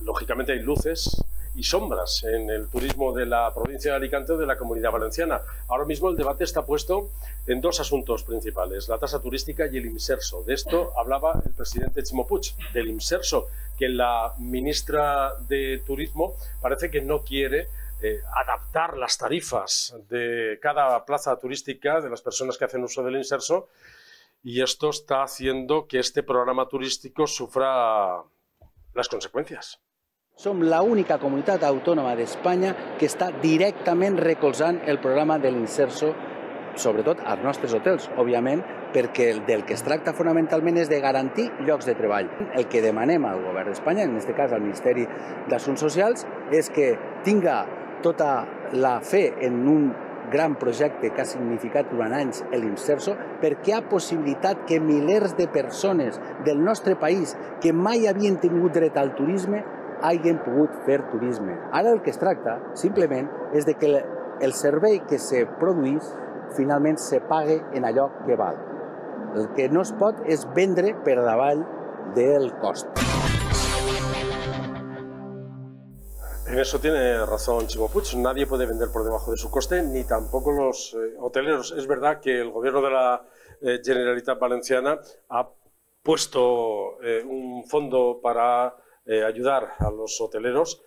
lógicamente hay luces y sombras en el turismo de la provincia de Alicante o de la comunidad valenciana. Ahora mismo el debate está puesto en dos asuntos principales, la tasa turística y el inserso. De esto hablaba el presidente Chimo Puig, del inserso, que la ministra de Turismo parece que no quiere eh, adaptar las tarifas de cada plaza turística de las personas que hacen uso del inserso y esto está haciendo que este programa turístico sufra las conseqüències. Som la única comunitat autònoma d'Espanya que està directament recolzant el programa de l'Inserso, sobretot als nostres hotels, òbviament, perquè el del que es tracta fonamentalment és de garantir llocs de treball. El que demanem al govern d'Espanya, en aquest cas al Ministeri d'Assumptes Socials, és que tinga tota la fe en un gran projecte que ha significat durant anys l'Inserso, perquè ha possibilitat que milers de persones del nostre país que mai havien tingut dret al turisme hagin pogut fer turisme. Ara el que es tracta, simplement, és de que el, servei que se produís finalment se pague en allò que val. El que no es pot és vendre per davall del cost. En eso tiene razón Chimo Puig. Nadie puede vender por debajo de su coste, ni tampoco los eh, hoteleros. Es verdad que el gobierno de la eh, Generalitat Valenciana ha puesto eh, un fondo para eh, ayudar a los hoteleros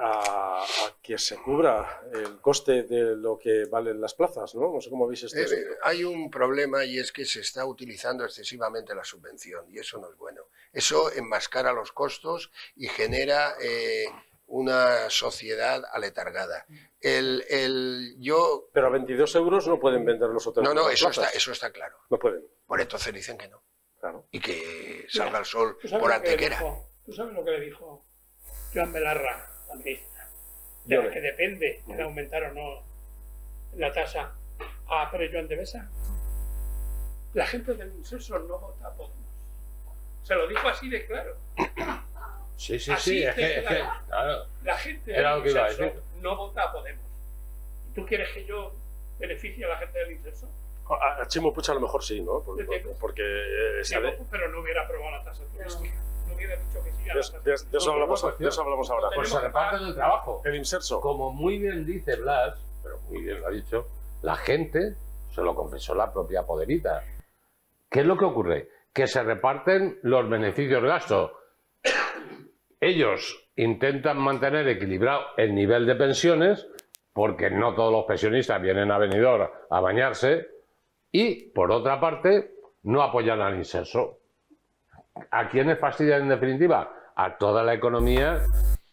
a, a, que se cubra el coste de lo que valen las plazas, ¿no? No sé cómo veis esto. Eh, hay un problema y es que se está utilizando excesivamente la subvención y eso no es bueno. Eso enmascara los costos y genera eh, una sociedad aletargada. El, el, yo... Pero a 22 euros no pueden vender los hoteles. No, no, eso está, eso está claro. No pueden. Por entonces dicen que no. Claro. Y que salga el sol ¿Tú sabes por Antequera. ¿Tú sabes lo que le dijo Joan Belarra, la ministra? De le- que depende de aumentar o no la tasa a Pérez Joan de Besa. La gente del Insulso no vota a Podemos. Se lo dijo así de claro. Sí, sí, Así sí, es que, es que, claro. La gente del decir. no vota a Podemos. ¿Y tú quieres que yo beneficie a la gente del Inserso? A, a Chimo Puig a lo mejor sí, ¿no? Por- tengo- porque eh, sabe- pero no hubiera aprobado la tasa turística. No hubiera dicho que sí a de, eso- tasa de- de eso hablamos, de eso hablamos ahora. Pues se reparten el trabajo. El inserso. Como muy bien dice Blas, pero muy bien lo ha dicho, la gente se lo confesó la propia poderita. ¿Qué es lo que ocurre? Que se reparten los beneficios gastos. Ellos intentan mantener equilibrado el nivel de pensiones, porque no todos los pensionistas vienen a Benidorm a bañarse, y por otra parte, no apoyan al inserso. ¿A quiénes fastidian en definitiva? A toda la economía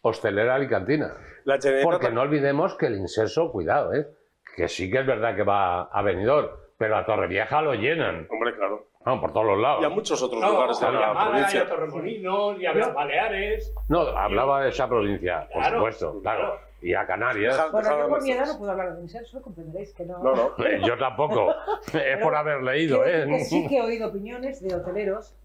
hostelera alicantina. La Porque no olvidemos que el inserso, cuidado, ¿eh? que sí que es verdad que va a Benidorm, pero a Torrevieja lo llenan. Hombre, claro. No, por todos los lados. Y a muchos otros No, lugares de y la y provincia. a Torremolinos, y a las Baleares. No, hablaba de esa provincia, por Claro, supuesto, claro. Y a Canarias. Bueno, yo por mi edad no puedo hablar de inserso, comprenderéis que no. No, no. [laughs] Yo tampoco. [laughs] Es por haber leído, ¿eh? que sí que he oído opiniones de hoteleros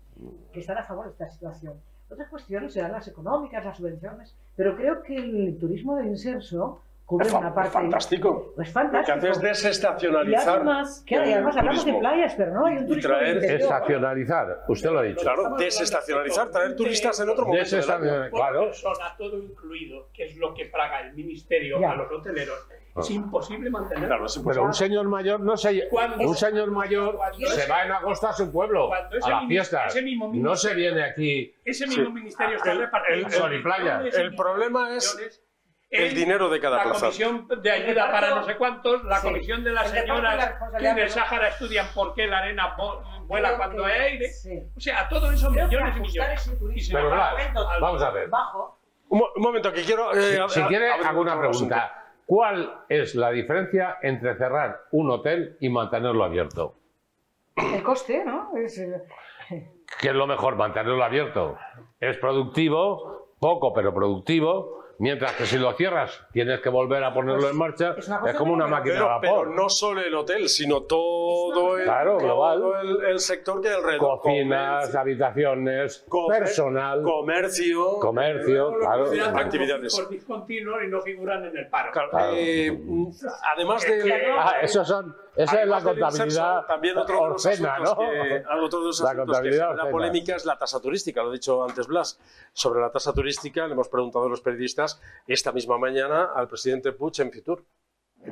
que están a favor de esta situación. Otras cuestiones serán las económicas, las subvenciones, pero creo que el turismo de inserso cubre Es una parte. fantástico. Es fantástico. Lo que hace es desestacionalizar Y además, y el además hablamos de playas, pero no, hay un Y turismo de traer- interior. Estacionalizar, usted lo ha dicho. Claro, desestacionalizar, traer turistas en otro momento. del Desestacionalizar, claro. persona, todo incluido, que es lo que paga el ministerio Ya. a los hoteleros, es imposible mantenerlo. Claro, es Pero imposible. un señor mayor no se Cuando- un señor mayor se ese- va en agosto a su pueblo a las fiestas. ese mismo No se viene aquí Ese mismo Sí. ministerio está El- repartiendo el- Sol y playa. El problema es el en dinero de cada la plaza. comisión de ayuda para no sé cuántos, la Sí. comisión de las El la señoras que en el pero- Sáhara estudian por qué la arena vuela Creo cuando que- hay aire. sí. O sea, todo eso Creo millones y millones. Y Pero vamos a ver. bajo. Un, un momento, que quiero. eh, Si, si quiere, hago una pregunta. ¿Cuál es la diferencia entre cerrar un hotel y mantenerlo abierto? El coste, ¿no? Es, eh, ¿Qué es lo mejor? Mantenerlo abierto. Es productivo, poco pero productivo, mientras que si lo cierras tienes que volver a ponerlo en marcha. es como una máquina de vapor. pero no solo el hotel, sino todo el, Claro, global. todo el, el sector que hay alrededor. Cocinas, habitaciones, Comer- personal, comercio. comercio, claro. actividades. Por discontinuo y no figuran en el paro. Claro, Claro. eh, además de. Ah, esos son, esa es la contabilidad inserso, también otro de los orcena, asuntos ¿no? que, otro de los La asuntos que contabilidad orcena. polémica es la tasa turística, lo ha dicho antes Blas. Sobre la tasa turística le hemos preguntado a los periodistas esta misma mañana al presidente Puig en Fitur.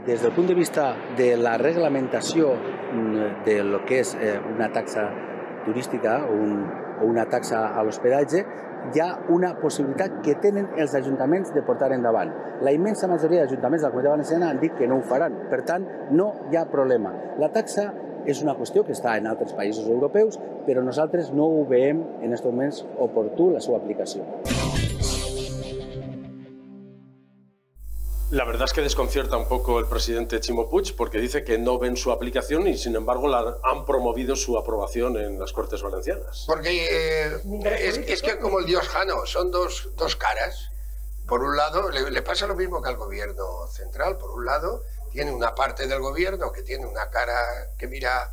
Des del punt de vista de la reglamentació mm, de lo que és eh, una taxa turística o, un, o una taxa a l'hospedatge, hi ha una possibilitat que tenen els ajuntaments de portar endavant. La immensa majoria d'ajuntaments de la Comunitat Valenciana han dit que no ho faran. Per tant, no hi ha problema. La taxa és una qüestió que està en altres països europeus, però nosaltres no ho veiem en aquests moments oportú la seva aplicació. La verdad es que desconcierta un poco el presidente Chimo Puig porque dice que no ven su aplicación y sin embargo la, han promovido su aprobación en las Cortes Valencianas. Porque eh, es, es que como el dios Jano, son dos, dos caras. Por un lado, le, le pasa lo mismo que al gobierno central. Por un lado, tiene una parte del gobierno que tiene una cara que mira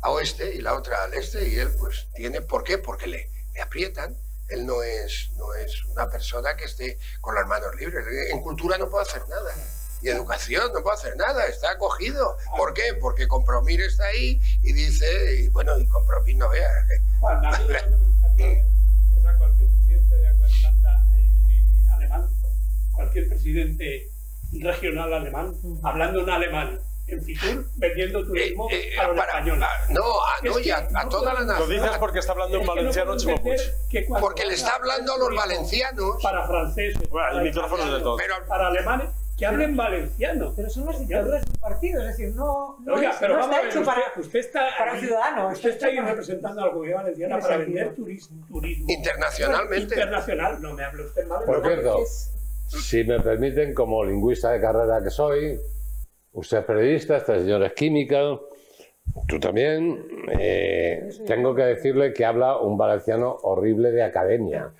a oeste y la otra al este y él pues tiene, ¿por qué? Porque le, le aprietan. Él no es, no es una persona que esté con las manos libres. En cultura no puede hacer nada. Y educación no puede hacer nada, está acogido. ¿Por qué? Porque Compromir está ahí y dice, y bueno, y Compromir no vea. es a cualquier presidente de Irlanda eh, alemán, cualquier presidente regional alemán, hablando en alemán, en Fitur, vendiendo turismo Eh, eh, a los para- españoles. a- no, a- no, Es y a- a no toda la puedo- Lo dices nación. porque está hablando no valenciano que cuando Porque le está habla hablando a los valencianos. Para franceses, Bueno, el para micrófono es de todos. Pero, para alemanes, que hablen valenciano. Pero son las dictaduras de un partido, es decir, no, no, Oiga, es- pero no vamos a está ver, hecho usted, para, usted está para ciudadanos. Usted está ahí para- representando a la comunidad valenciana para sentido. vender turismo, turismo Internacionalmente. internacional. No me hable usted mal. Por no, cierto, es- si me permiten, como lingüista de carrera que soy, usted es periodista, este señor es química, tú también, eh, tengo que decirle que habla un valenciano horrible de academia.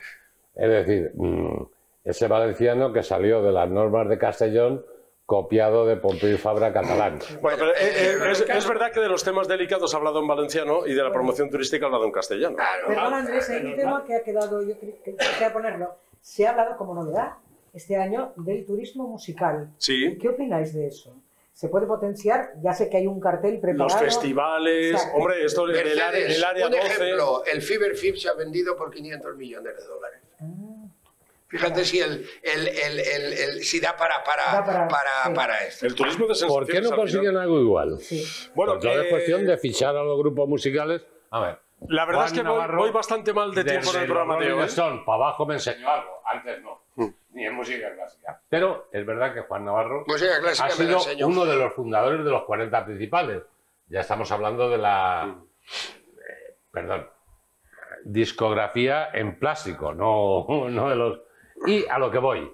Es decir, mm, ese valenciano que salió de las normas de Castellón copiado de Pompeu Fabra catalán. Bueno, pero eh, eh, es, es verdad que de los temas delicados ha hablado en valenciano y de la promoción turística ha hablado en castellano. Perdón, Andrés, hay un tema que ha quedado, yo creo que quisiera ponerlo. Se ha hablado como novedad este año del turismo musical. Sí. ¿Qué opináis de eso? ¿Se puede potenciar? Ya sé que hay un cartel preparado. Los festivales, Exacto. hombre, esto en el, área- en el área un 12. ejemplo, el Fever Fip se ha vendido por 500 millones de dólares. Fíjate si el, el, el, el, el- si da para para Da para- para, sí. para esto. El turismo de ¿Por qué no consiguen algo igual? Bueno, Pues todo eh, es cuestión de fichar a los grupos musicales. A ver. La verdad es Juan que voy, voy bastante mal de tiempo en el programa de hoy. Para abajo me enseñó algo. Antes no. Ni en música clásica. Pero es verdad que Juan Navarro ha sido uno de los fundadores de los 40 principales. Ya estamos hablando de la. eh, perdón. Discografía en plástico, no, [laughs] no de los. Y a lo que voy.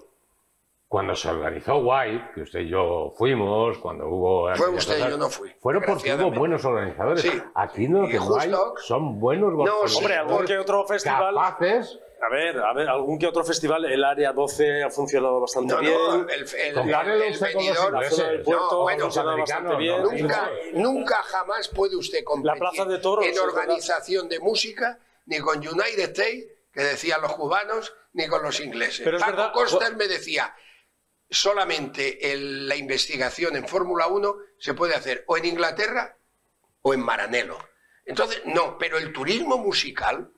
Cuando se organizó White, que usted y yo fuimos, cuando hubo. Fue usted, cosas, yo no fui, Fueron porque hubo buenos organizadores. Sí. Aquí no lo Y que justo- son buenos No. Hombre, algún que otro festival. Capaces. A ver, a ver, algún que otro festival, el área 12 ha funcionado bastante No, bien. no, el, el, el el venidor- del puerto No, ha funcionado bastante bien. Nunca, nunca jamás puede usted competir La Plaza de Toros, en organización de música ni con United States, que decían los cubanos, ni con los ingleses. Pero Paco verdad- Coster me decía, solamente el- la investigación en Fórmula 1 se puede hacer o en Inglaterra o en Maranello. Entonces, no, pero el turismo musical,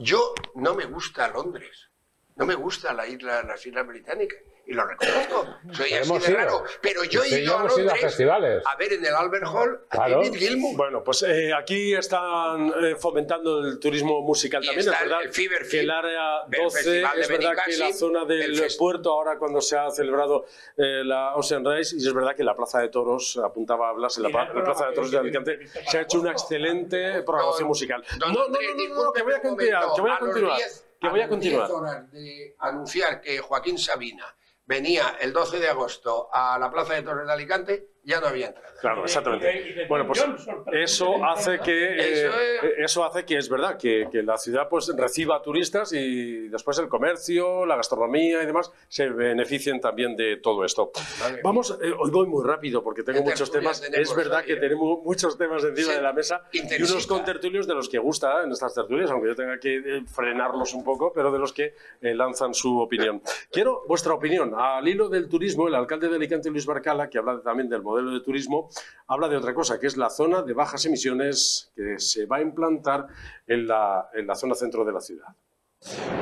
yo no me gusta Londres, no me gusta la isla, las Islas Británicas, y lo reconozco, soy así de raro, pero yo he ido yo a hemos ido a Londres festivales. a ver en el Albert Hall a Claro. David Gilmour. Bueno, pues eh, aquí están eh, fomentando el turismo musical Y también. Es está verdad el Fever que el área el 12 Festival de es verdad que la zona del el puerto, ahora cuando se ha celebrado eh, la Ocean Race, y es verdad que la Plaza de Toros, apuntaba a Blas, en la, pla- la Plaza de Toros de Alicante, se ha hecho una excelente programación musical. don No, no, no, no, que voy a continuar, momento, que voy a a continuar, 10 que voy a continuar. 10 horas de anunciar que Joaquín Sabina venía el 12 de agosto a la Plaza de Toros de Alicante, ya no había entrada. Claro, exactamente. Bueno, pues eso hace ¿no? que eh, Eso es- eh, eso hace que es verdad que, que la ciudad pues reciba turistas y después el comercio, la gastronomía y demás se beneficien también de todo esto. Vale. Vamos, eh, hoy voy muy rápido porque tengo ¿Qué muchos temas. tenemos Es verdad que eh? tenemos muchos temas encima Sí, de la mesa y unos contertulios de los que gusta en estas tertulias, aunque yo tenga que eh, frenarlos un poco, pero de los que eh, lanzan su opinión. Quiero vuestra opinión. Al hilo del turismo, el alcalde de Alicante, Luis Barcala, que habla también del modelo de turismo, habla de otra cosa, que es la zona de bajas emisiones que se va a implantar en la, zona centro de la ciudad.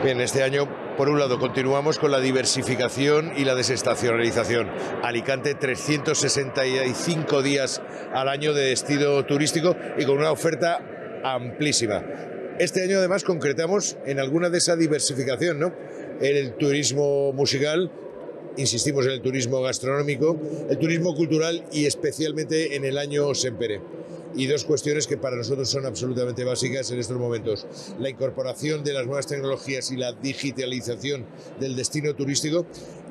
Bien, este año, por un lado, continuamos con la diversificación y la desestacionalización. Alicante, 365 días al año de destino turístico y con una oferta amplísima. Este año, además, concretamos en alguna de esa diversificación, ¿no? El turismo musical, insistimos en el turismo gastronómico, el turismo cultural y especialmente en el año Sempere. Y dos cuestiones que para nosotros son absolutamente básicas en estos momentos. La incorporación de las nuevas tecnologías y la digitalización del destino turístico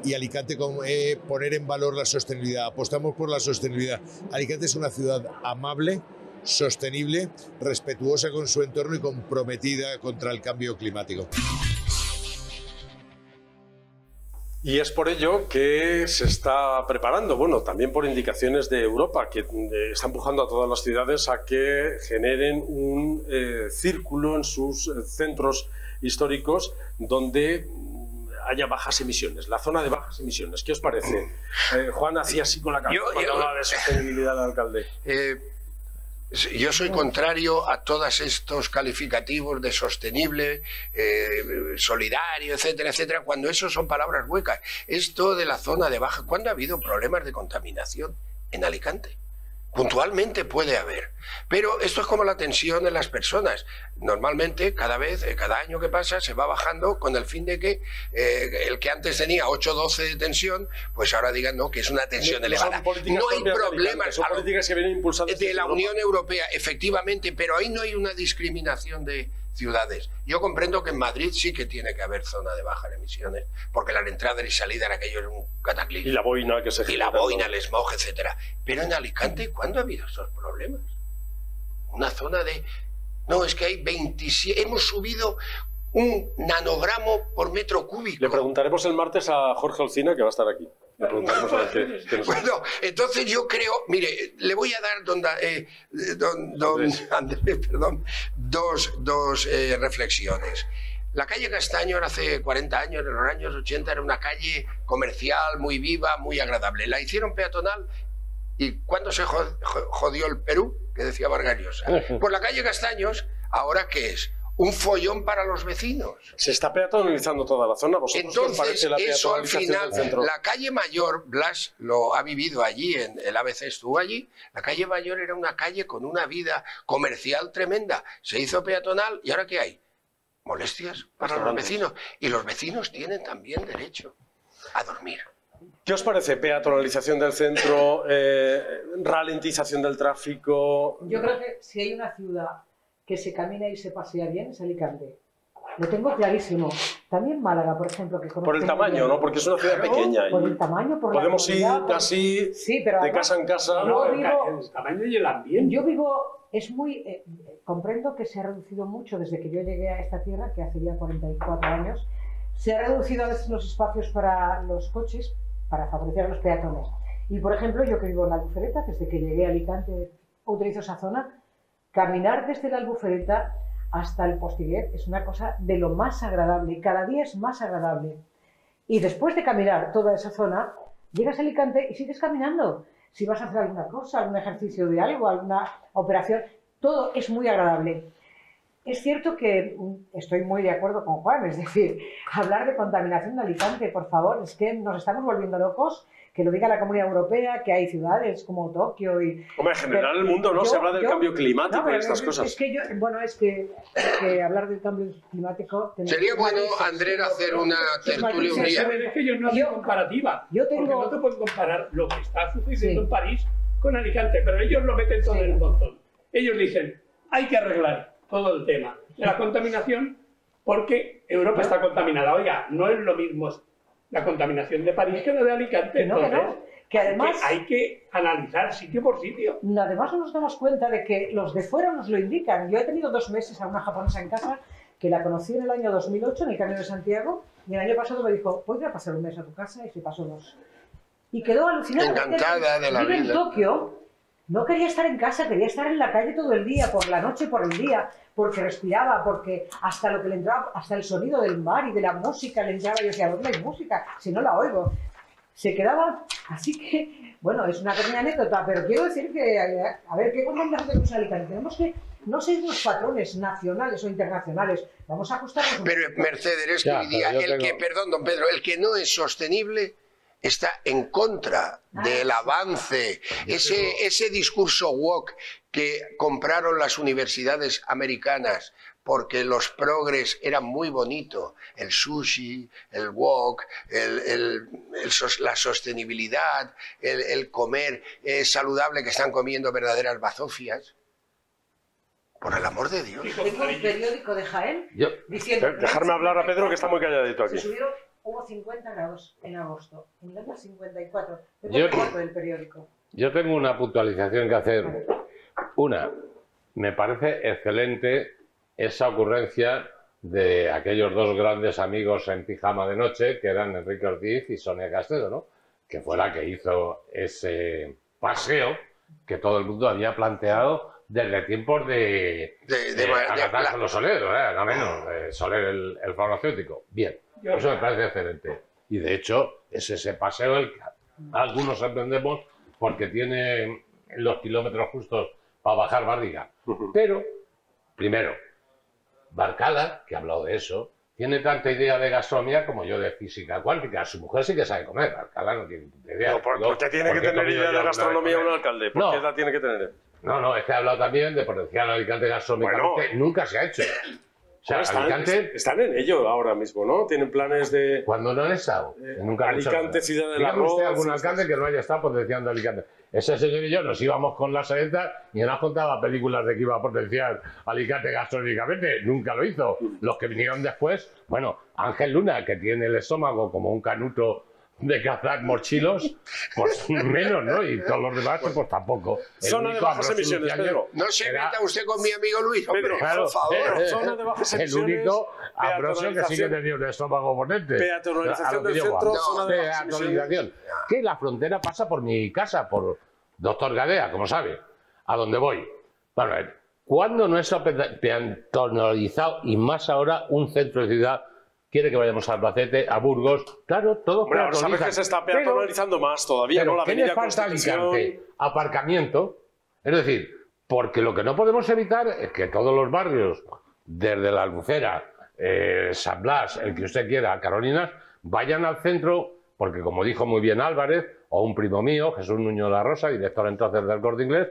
y Alicante con, eh, poner en valor la sostenibilidad. Apostamos por la sostenibilidad. Alicante es una ciudad amable, sostenible, respetuosa con su entorno y comprometida contra el cambio climático. Y es por ello que se está preparando, bueno, también por indicaciones de Europa, que eh, está empujando a todas las ciudades a que generen un eh, círculo en sus eh, centros históricos donde mm, haya bajas emisiones, la zona de bajas emisiones. ¿Qué os parece? [clears throat] Eh, Juan hacía así con la cabeza Yo- cuando hablaba de sostenibilidad del alcalde. Eh, yo soy contrario a todos estos calificativos de sostenible, eh, solidario, etcétera, etcétera, cuando eso son palabras huecas. Esto de la zona de baja, ¿cuándo ha habido problemas de contaminación en Alicante? Puntualmente puede haber. Pero esto es como la tensión en las personas. Normalmente, cada vez, eh, cada año que pasa, se va bajando con el fin de que eh, el que antes tenía 8 o 12 de tensión, pues ahora digan no, que es una tensión No elevada. No hay de problemas. son políticas que vienen impulsadas de desde la Europa. Unión Europea, efectivamente, pero ahí no hay una discriminación de ciudades. Yo comprendo que en Madrid sí que tiene que haber zona de bajas emisiones, porque la entrada y salida en aquello era un cataclismo. Y la boina que se Y la boina, ¿no? el smog, etcétera. Pero en Alicante, ¿cuándo ha habido esos problemas? Una zona de... No, es que hay 27... Hemos subido un nanogramo por metro cúbico. Le preguntaremos el martes a Jorge Alcina, que va a estar aquí. Le preguntaremos a ver qué, qué nos Bueno, entonces yo creo, mire, le voy a dar don, eh, don- don Andrés, perdón, dos, dos eh, reflexiones. La calle Castaño hace 40 años, en los años 80, era una calle comercial, muy viva, muy agradable. La hicieron peatonal y ¿cuándo se jo- jo- jodió el Perú? Que decía Vargas [laughs] Por la calle Castaños, ¿ahora qué es? Un follón para los vecinos. Se está peatonalizando toda la zona. ¿Vosotros qué os Entonces, parece la eso al peatonalización final, del centro? la calle Mayor, Blas lo ha vivido allí, en el ABC estuvo allí, la calle Mayor era una calle con una vida comercial tremenda. Se hizo peatonal y ahora ¿qué hay? Molestias para los vecinos. Y los vecinos tienen también derecho a dormir. ¿Qué os parece? Peatonalización del centro, eh, ralentización del tráfico. Yo creo que si hay una ciudad que se camina y se pasea bien es Alicante. Lo tengo clarísimo. También Málaga, por ejemplo, que Por el tamaño, bien. ¿no? Porque es una ciudad Claro, pequeña. Por el tamaño, por la Podemos ir comodidad, por- así Sí, pero de además, casa en casa. yo vivo- El tamaño y el ambiente. Yo vivo, es muy, eh, comprendo que se ha reducido mucho desde que yo llegué a esta tierra, que hace ya 44 años, se ha reducido a veces los espacios para los coches para favorecer a los peatones. Y por ejemplo, yo que vivo en la Albufereta, desde que llegué a Alicante utilizo esa zona, caminar desde la Albufereta hasta el Postiguet es una cosa de lo más agradable cada día es más agradable. Y después de caminar toda esa zona, llegas a Alicante y sigues caminando. Si vas a hacer alguna cosa, algún ejercicio de algo, alguna operación, todo es muy agradable. Es cierto que mm, estoy muy de acuerdo con Juan, es decir, [laughs] hablar de contaminación de Alicante, por favor, es que nos estamos volviendo locos, que lo diga la Comunidad Europea, que hay ciudades como Tokio y... Hombre, en general Pero el mundo, ¿no? yo- Se habla del yo- cambio climático No, y estas es- cosas. Es que yo, bueno, es que, que hablar del cambio climático... Sería bueno, Andrés, hacer una tertulia un día. Pero es que ellos no hacen comparativa. yo tengo- Porque no te pueden comparar lo que está sucediendo en París con Alicante, pero ellos lo meten todo en un montón. Ellos dicen, hay que arreglar todo el tema de la contaminación porque Europa está contaminada. Oiga, no es lo mismo la contaminación de París que la de Alicante. No, que no. entonces, Que además- hay que, hay que analizar sitio por sitio. Además no nos damos cuenta de que los de fuera nos lo indican. Yo he tenido dos meses a una japonesa en casa que la conocí en el año 2008 en el Camino de Santiago y el año pasado me dijo, voy a pasar un mes a tu casa y se pasó dos. Y quedó alucinada. Encantada de la Vive en vida. Tokio, no quería estar en casa, quería estar en la calle todo el día, por la noche y por el día, porque respiraba, porque hasta lo que le entraba, hasta el sonido del mar y de la música le entraba y yo decía, ¿dónde hay música? Si no la oigo. Se quedaba, así que, bueno, es una pequeña anécdota, pero quiero decir que, a ver, ¿qué contaminación tenemos en Alicante? Tenemos que no seguir los patrones nacionales o internacionales, vamos a ajustarnos Pero Mercedes, es que Ya, el que, perdón, don Pedro, el que no es sostenible está en contra del avance. Ese, ese discurso woke que compraron las universidades americanas porque los progres eran muy bonitos, el sushi, el wok, el- el- el sos- la sostenibilidad, el, el comer eh, saludable que están comiendo verdaderas bazofias. Por el amor de Dios. Tengo un periódico de Jaén Yo- diciendo... Dejarme hablar a Pedro, que está muy calladito Se aquí. Hubo 50 grados en agosto, en el año 54. Tengo Yo- del periódico. Yo tengo una puntualización que hacer. Una, me parece excelente esa ocurrencia de aquellos dos grandes amigos en pijama de noche, que eran Enrique Ortiz y Sonia Castedo, ¿no? que fue la que hizo ese paseo que todo el mundo había planteado desde tiempos de, De- de- de de- Agatha la- Carlos Soler, ¿eh? no menos, de Soler el, el farmacéutico. Bien, eso me parece excelente. Y de hecho, es ese paseo el que algunos emprendemos porque tiene los kilómetros justos para bajar barriga. Pero, primero, Barcala, que ha hablado de eso, tiene tanta idea de gastronomía como yo de física cuántica. Su mujer sí que sabe comer, Barcala no tiene idea. No, ¿por, qué tiene que tener idea de gastronomía un alcalde? ¿Por No. qué la tiene que tener? No, no, es que ha hablado también de potenciar Alicante gastronómicamente. Nunca se ha hecho. O sea, están, Alicante... están en ello ahora mismo, ¿no? Tienen planes de... Cuando no han estado. Nunca han hecho Alicante, ciudad del Dígame usted arroz, algún alcalde que no haya estado potenciando Alicante. Ese señor y yo nos íbamos con la saeta y nos contaba películas de que iba a potenciar Alicante gastronómicamente. Nunca lo hizo. Los que vinieron después, bueno, Ángel Luna, que tiene el estómago como un canuto de cazar morchilos, pues [laughs] menos, ¿no? Y todos los demás, pues tampoco. El Zona de bajas emisiones, Pedro. No se era- meta usted con mi amigo Luis, hombre, Claro, por favor. eh, Zona de bajas el emisiones, único Ambrosio que sí que tenía un estómago potente. Peatonalización del centro, voy. zona de Peatonalización. Que la frontera pasa por mi casa, por Doctor Gadea, como sabe, a donde voy. Bueno, a ver, ¿cuándo no está pe- peatonalizado y más ahora un centro de ciudad quiere que vayamos a Albacete, a Burgos? Claro, todo Hombre, ahora sabes que se está peatonalizando más todavía, pero ¿no? La ¿qué le falta. Alicante? Aparcamiento. Es decir, porque lo que no podemos evitar es que todos los barrios, desde la Albufera, eh, San Blas, el que usted quiera, Carolinas, vayan al centro, porque como dijo muy bien Álvarez, o un primo mío, Jesús Nuño de la Rosa, director entonces del Corte Inglés,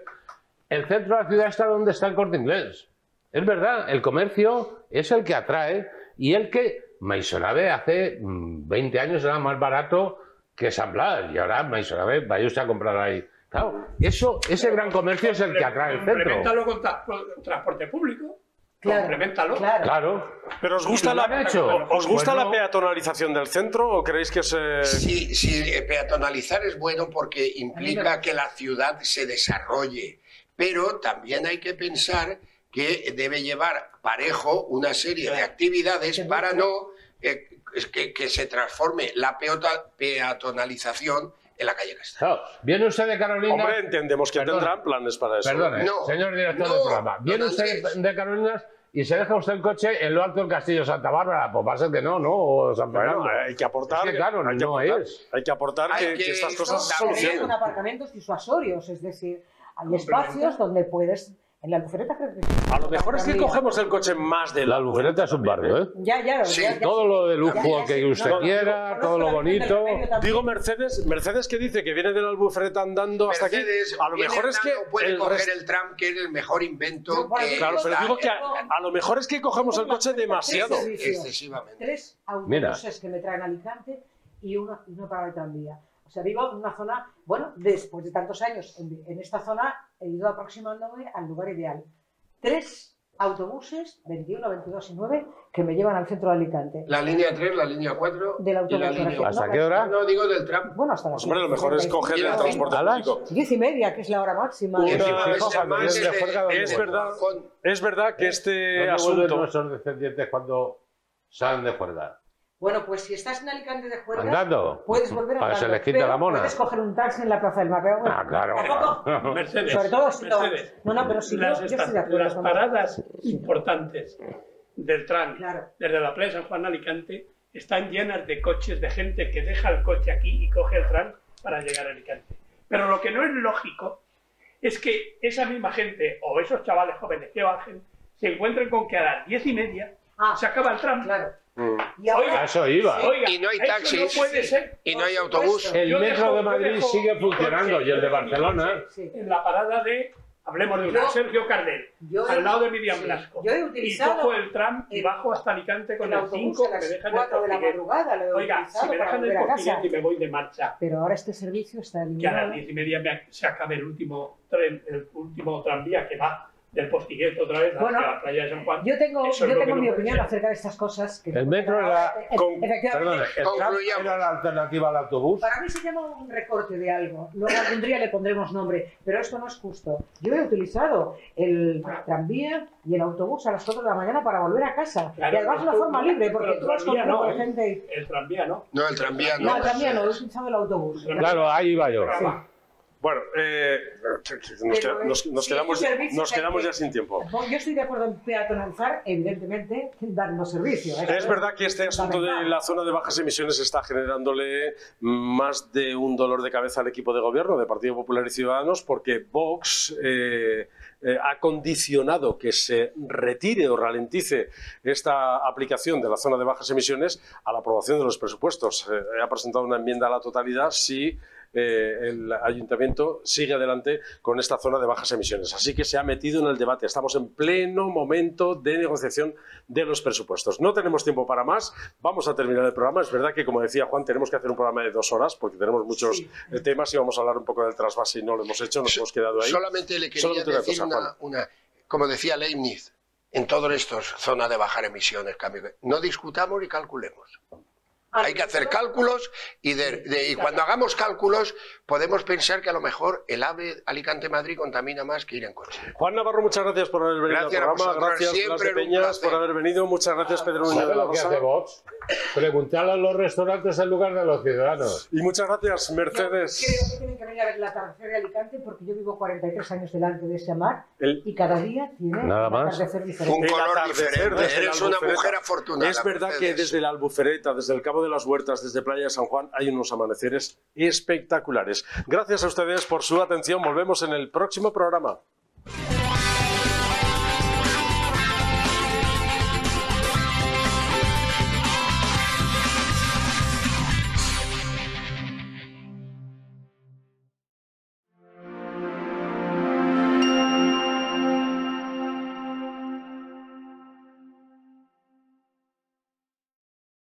el centro de la ciudad está donde está el Corte Inglés. Es verdad, el comercio es el que atrae y el que Maisonave hace mm, 20 años era más barato que San Blas y ahora Maisonave vaya usted a comprar ahí. Claro, eso, ese gran comercio es el que atrae el centro. Complementalo con tra- con transporte público. Claro, Complementalo. Claro. ¿Pero os gusta, ¿Y lo la, hecho? ¿os gusta Pues la peatonalización del centro o creéis que se...? Sí, sí, eh, peatonalizar es bueno porque implica que la ciudad se desarrolle, pero también hay que pensar que debe llevar parejo una serie de actividades para no eh, que, que se transforme la peota- peatonalización en la calle Castro. Claro, Viene usted de Carolina. Hombre, entendemos que Perdone. tendrán planes para eso. Perdone, No, señor director no, del programa. Viene don usted de Carolinas y se deja usted el coche en lo alto del Castillo Santa Bárbara. Pues va a ser que no, ¿no? O San Bueno, Fernando. hay que aportar, Es que, claro, hay que no aportar, es. hay que aportar Hay que, que que estas cosas se solucionen. aparcamientos disuasorios, es decir, hay espacios donde puedes, en la Albufereta creo que A lo mejor es que cogemos el coche más de La Lucereta es un barrio, ¿eh? Ya, ya, Sí, ya, ya. Todo lo de lujo Ya, ya, que sí. usted No, quiera, no, todo lo bonito. Digo Mercedes, Mercedes que dice que viene de la Albufreta andando hasta aquí. Mercedes A lo mejor es que puede el coger el tram, que es el mejor invento No, que Claro, pero digo que a, lo mejor es que cogemos el coche demasiado. Excesivamente. Tres Mira. autobuses que me traen a Alicante y una, y una parada de tranvía. O sea, vivo en una zona, bueno, después de tantos años en, en esta zona he ido aproximándome al lugar ideal. Tres autobuses, 21, 22 y 9, que me llevan al centro de Alicante. La línea 3, la línea 4 Del y la autobús, línea. ¿Hasta qué hora? No, digo del tram. Bueno, hasta las hombre, lo mejor es 10, coger el 35. transporte público. Diez y media, que es la hora máxima. Una- de viene de es verdad, Con- es verdad que este ¿Dónde vuelven asunto... nuestros descendientes cuando salen de juerga? Bueno, pues si estás en Alicante de juerga, Andando. puedes volver se andando, pero la mona. Puedes coger un taxi en la Plaza del Mar. pero bueno, Ah, claro. [laughs] Mercedes. Sobre todo si no- Mercedes. no, no, pero si las, yo de acuerdo las paradas importantes del tram Claro. desde la playa San Juan a Alicante están llenas de coches, de gente que deja el coche aquí y coge el tram para llegar a Alicante. Pero lo que no es lógico es que esa misma gente o esos chavales jóvenes que bajen se encuentren con que a las diez y media Ah, se acaba el tram. claro. Mm. Y ahora, eso iba. Oiga, Y no hay taxis. No puede ser. Y no hay autobús. El Yo metro dejo- de Madrid dejo sigue funcionando coche, y el de Barcelona. coche Sí. En la parada de, hablemos de una, Yo- Sergio Cardel, yo he- al lado de Miriam sí. Blasco. Yo he y utilizado cojo el tram y bajo hasta Alicante con el el autobús 5 a que me dejan 4 de el la Portiguete. madrugada lo he Oiga, si utilizado me dejan el. Portiguete y me voy de marcha, Pero ahora este servicio está que a las eliminado. 10 y media me- se acabe el último tren, el último tranvía que va del postiguete otra vez Bueno, hacia la playa de San Juan. Yo tengo, yo tengo no mi puede opinión acerca de estas cosas. que- El metro era, Eh, efectivamente. perdón, el tram era la alternativa al autobús. Para mí se llama un recorte de algo. Luego algún día le pondremos nombre, pero esto no es justo. Yo he utilizado el tranvía y el autobús a las 4 de la mañana para volver a casa. Claro, y además de una forma libre, porque tú con un grupo no, ¿eh? gente. El tranvía, ¿no? No, el tranvía No, el tranvía no, he utilizado el autobús. Claro, ahí iba yo. Sí. Bueno, eh, nos, queda- nos- nos sí, quedamos, nos ya sin tiempo. Yo estoy de acuerdo en peatonalizar, evidentemente, dando servicio. Es verdad que este asunto de la zona de bajas emisiones está generándole más de un dolor de cabeza al equipo de gobierno de Partido Popular y Ciudadanos porque Vox eh, eh, ha condicionado que se retire o ralentice esta aplicación de la zona de bajas emisiones a la aprobación de los presupuestos. Eh, ha presentado una enmienda a la totalidad si eh, el ayuntamiento sigue adelante con esta zona de bajas emisiones. Así que se ha metido en el debate. Estamos en pleno momento de negociación de los presupuestos. No tenemos tiempo para más. Vamos a terminar el programa. Es verdad que, como decía Juan, tenemos que hacer un programa de dos horas porque tenemos muchos eh, temas y vamos a hablar un poco del trasvase y no lo hemos hecho, nos hemos quedado ahí. Solamente le quería Solamente una decir cosa, una, una- como decía Leibniz, en todos estos zonas de bajar emisiones, cambio, no discutamos y calculemos. Hay que hacer cálculos y, de- de- y cuando hagamos cálculos podemos pensar que a lo mejor el AVE Alicante-Madrid contamina más que ir en coche. Juan Navarro, muchas gracias por haber venido Gracias al programa. Gracias, siempre Blas de un Peñas, placer. por haber venido. Muchas gracias, Pedro Núñez ¿Sabe de la lo que Rosa. hace Vox? Preguntarle a los restaurantes en lugar de a los ciudadanos. Y muchas gracias, Mercedes. Creo que tienen que venir a ver el atardecer de Alicante porque yo vivo 43 años delante de ese mar El- y cada día tiene Nada un más. atardecer diferente. Un color diferente. Eres la una mujer afortunada, Es verdad que Mercedes. desde la Albufereta, desde el Cabo de las Huertas, desde Playa de San Juan, hay unos amaneceres espectaculares. Gracias a ustedes por su atención. Volvemos en el próximo programa.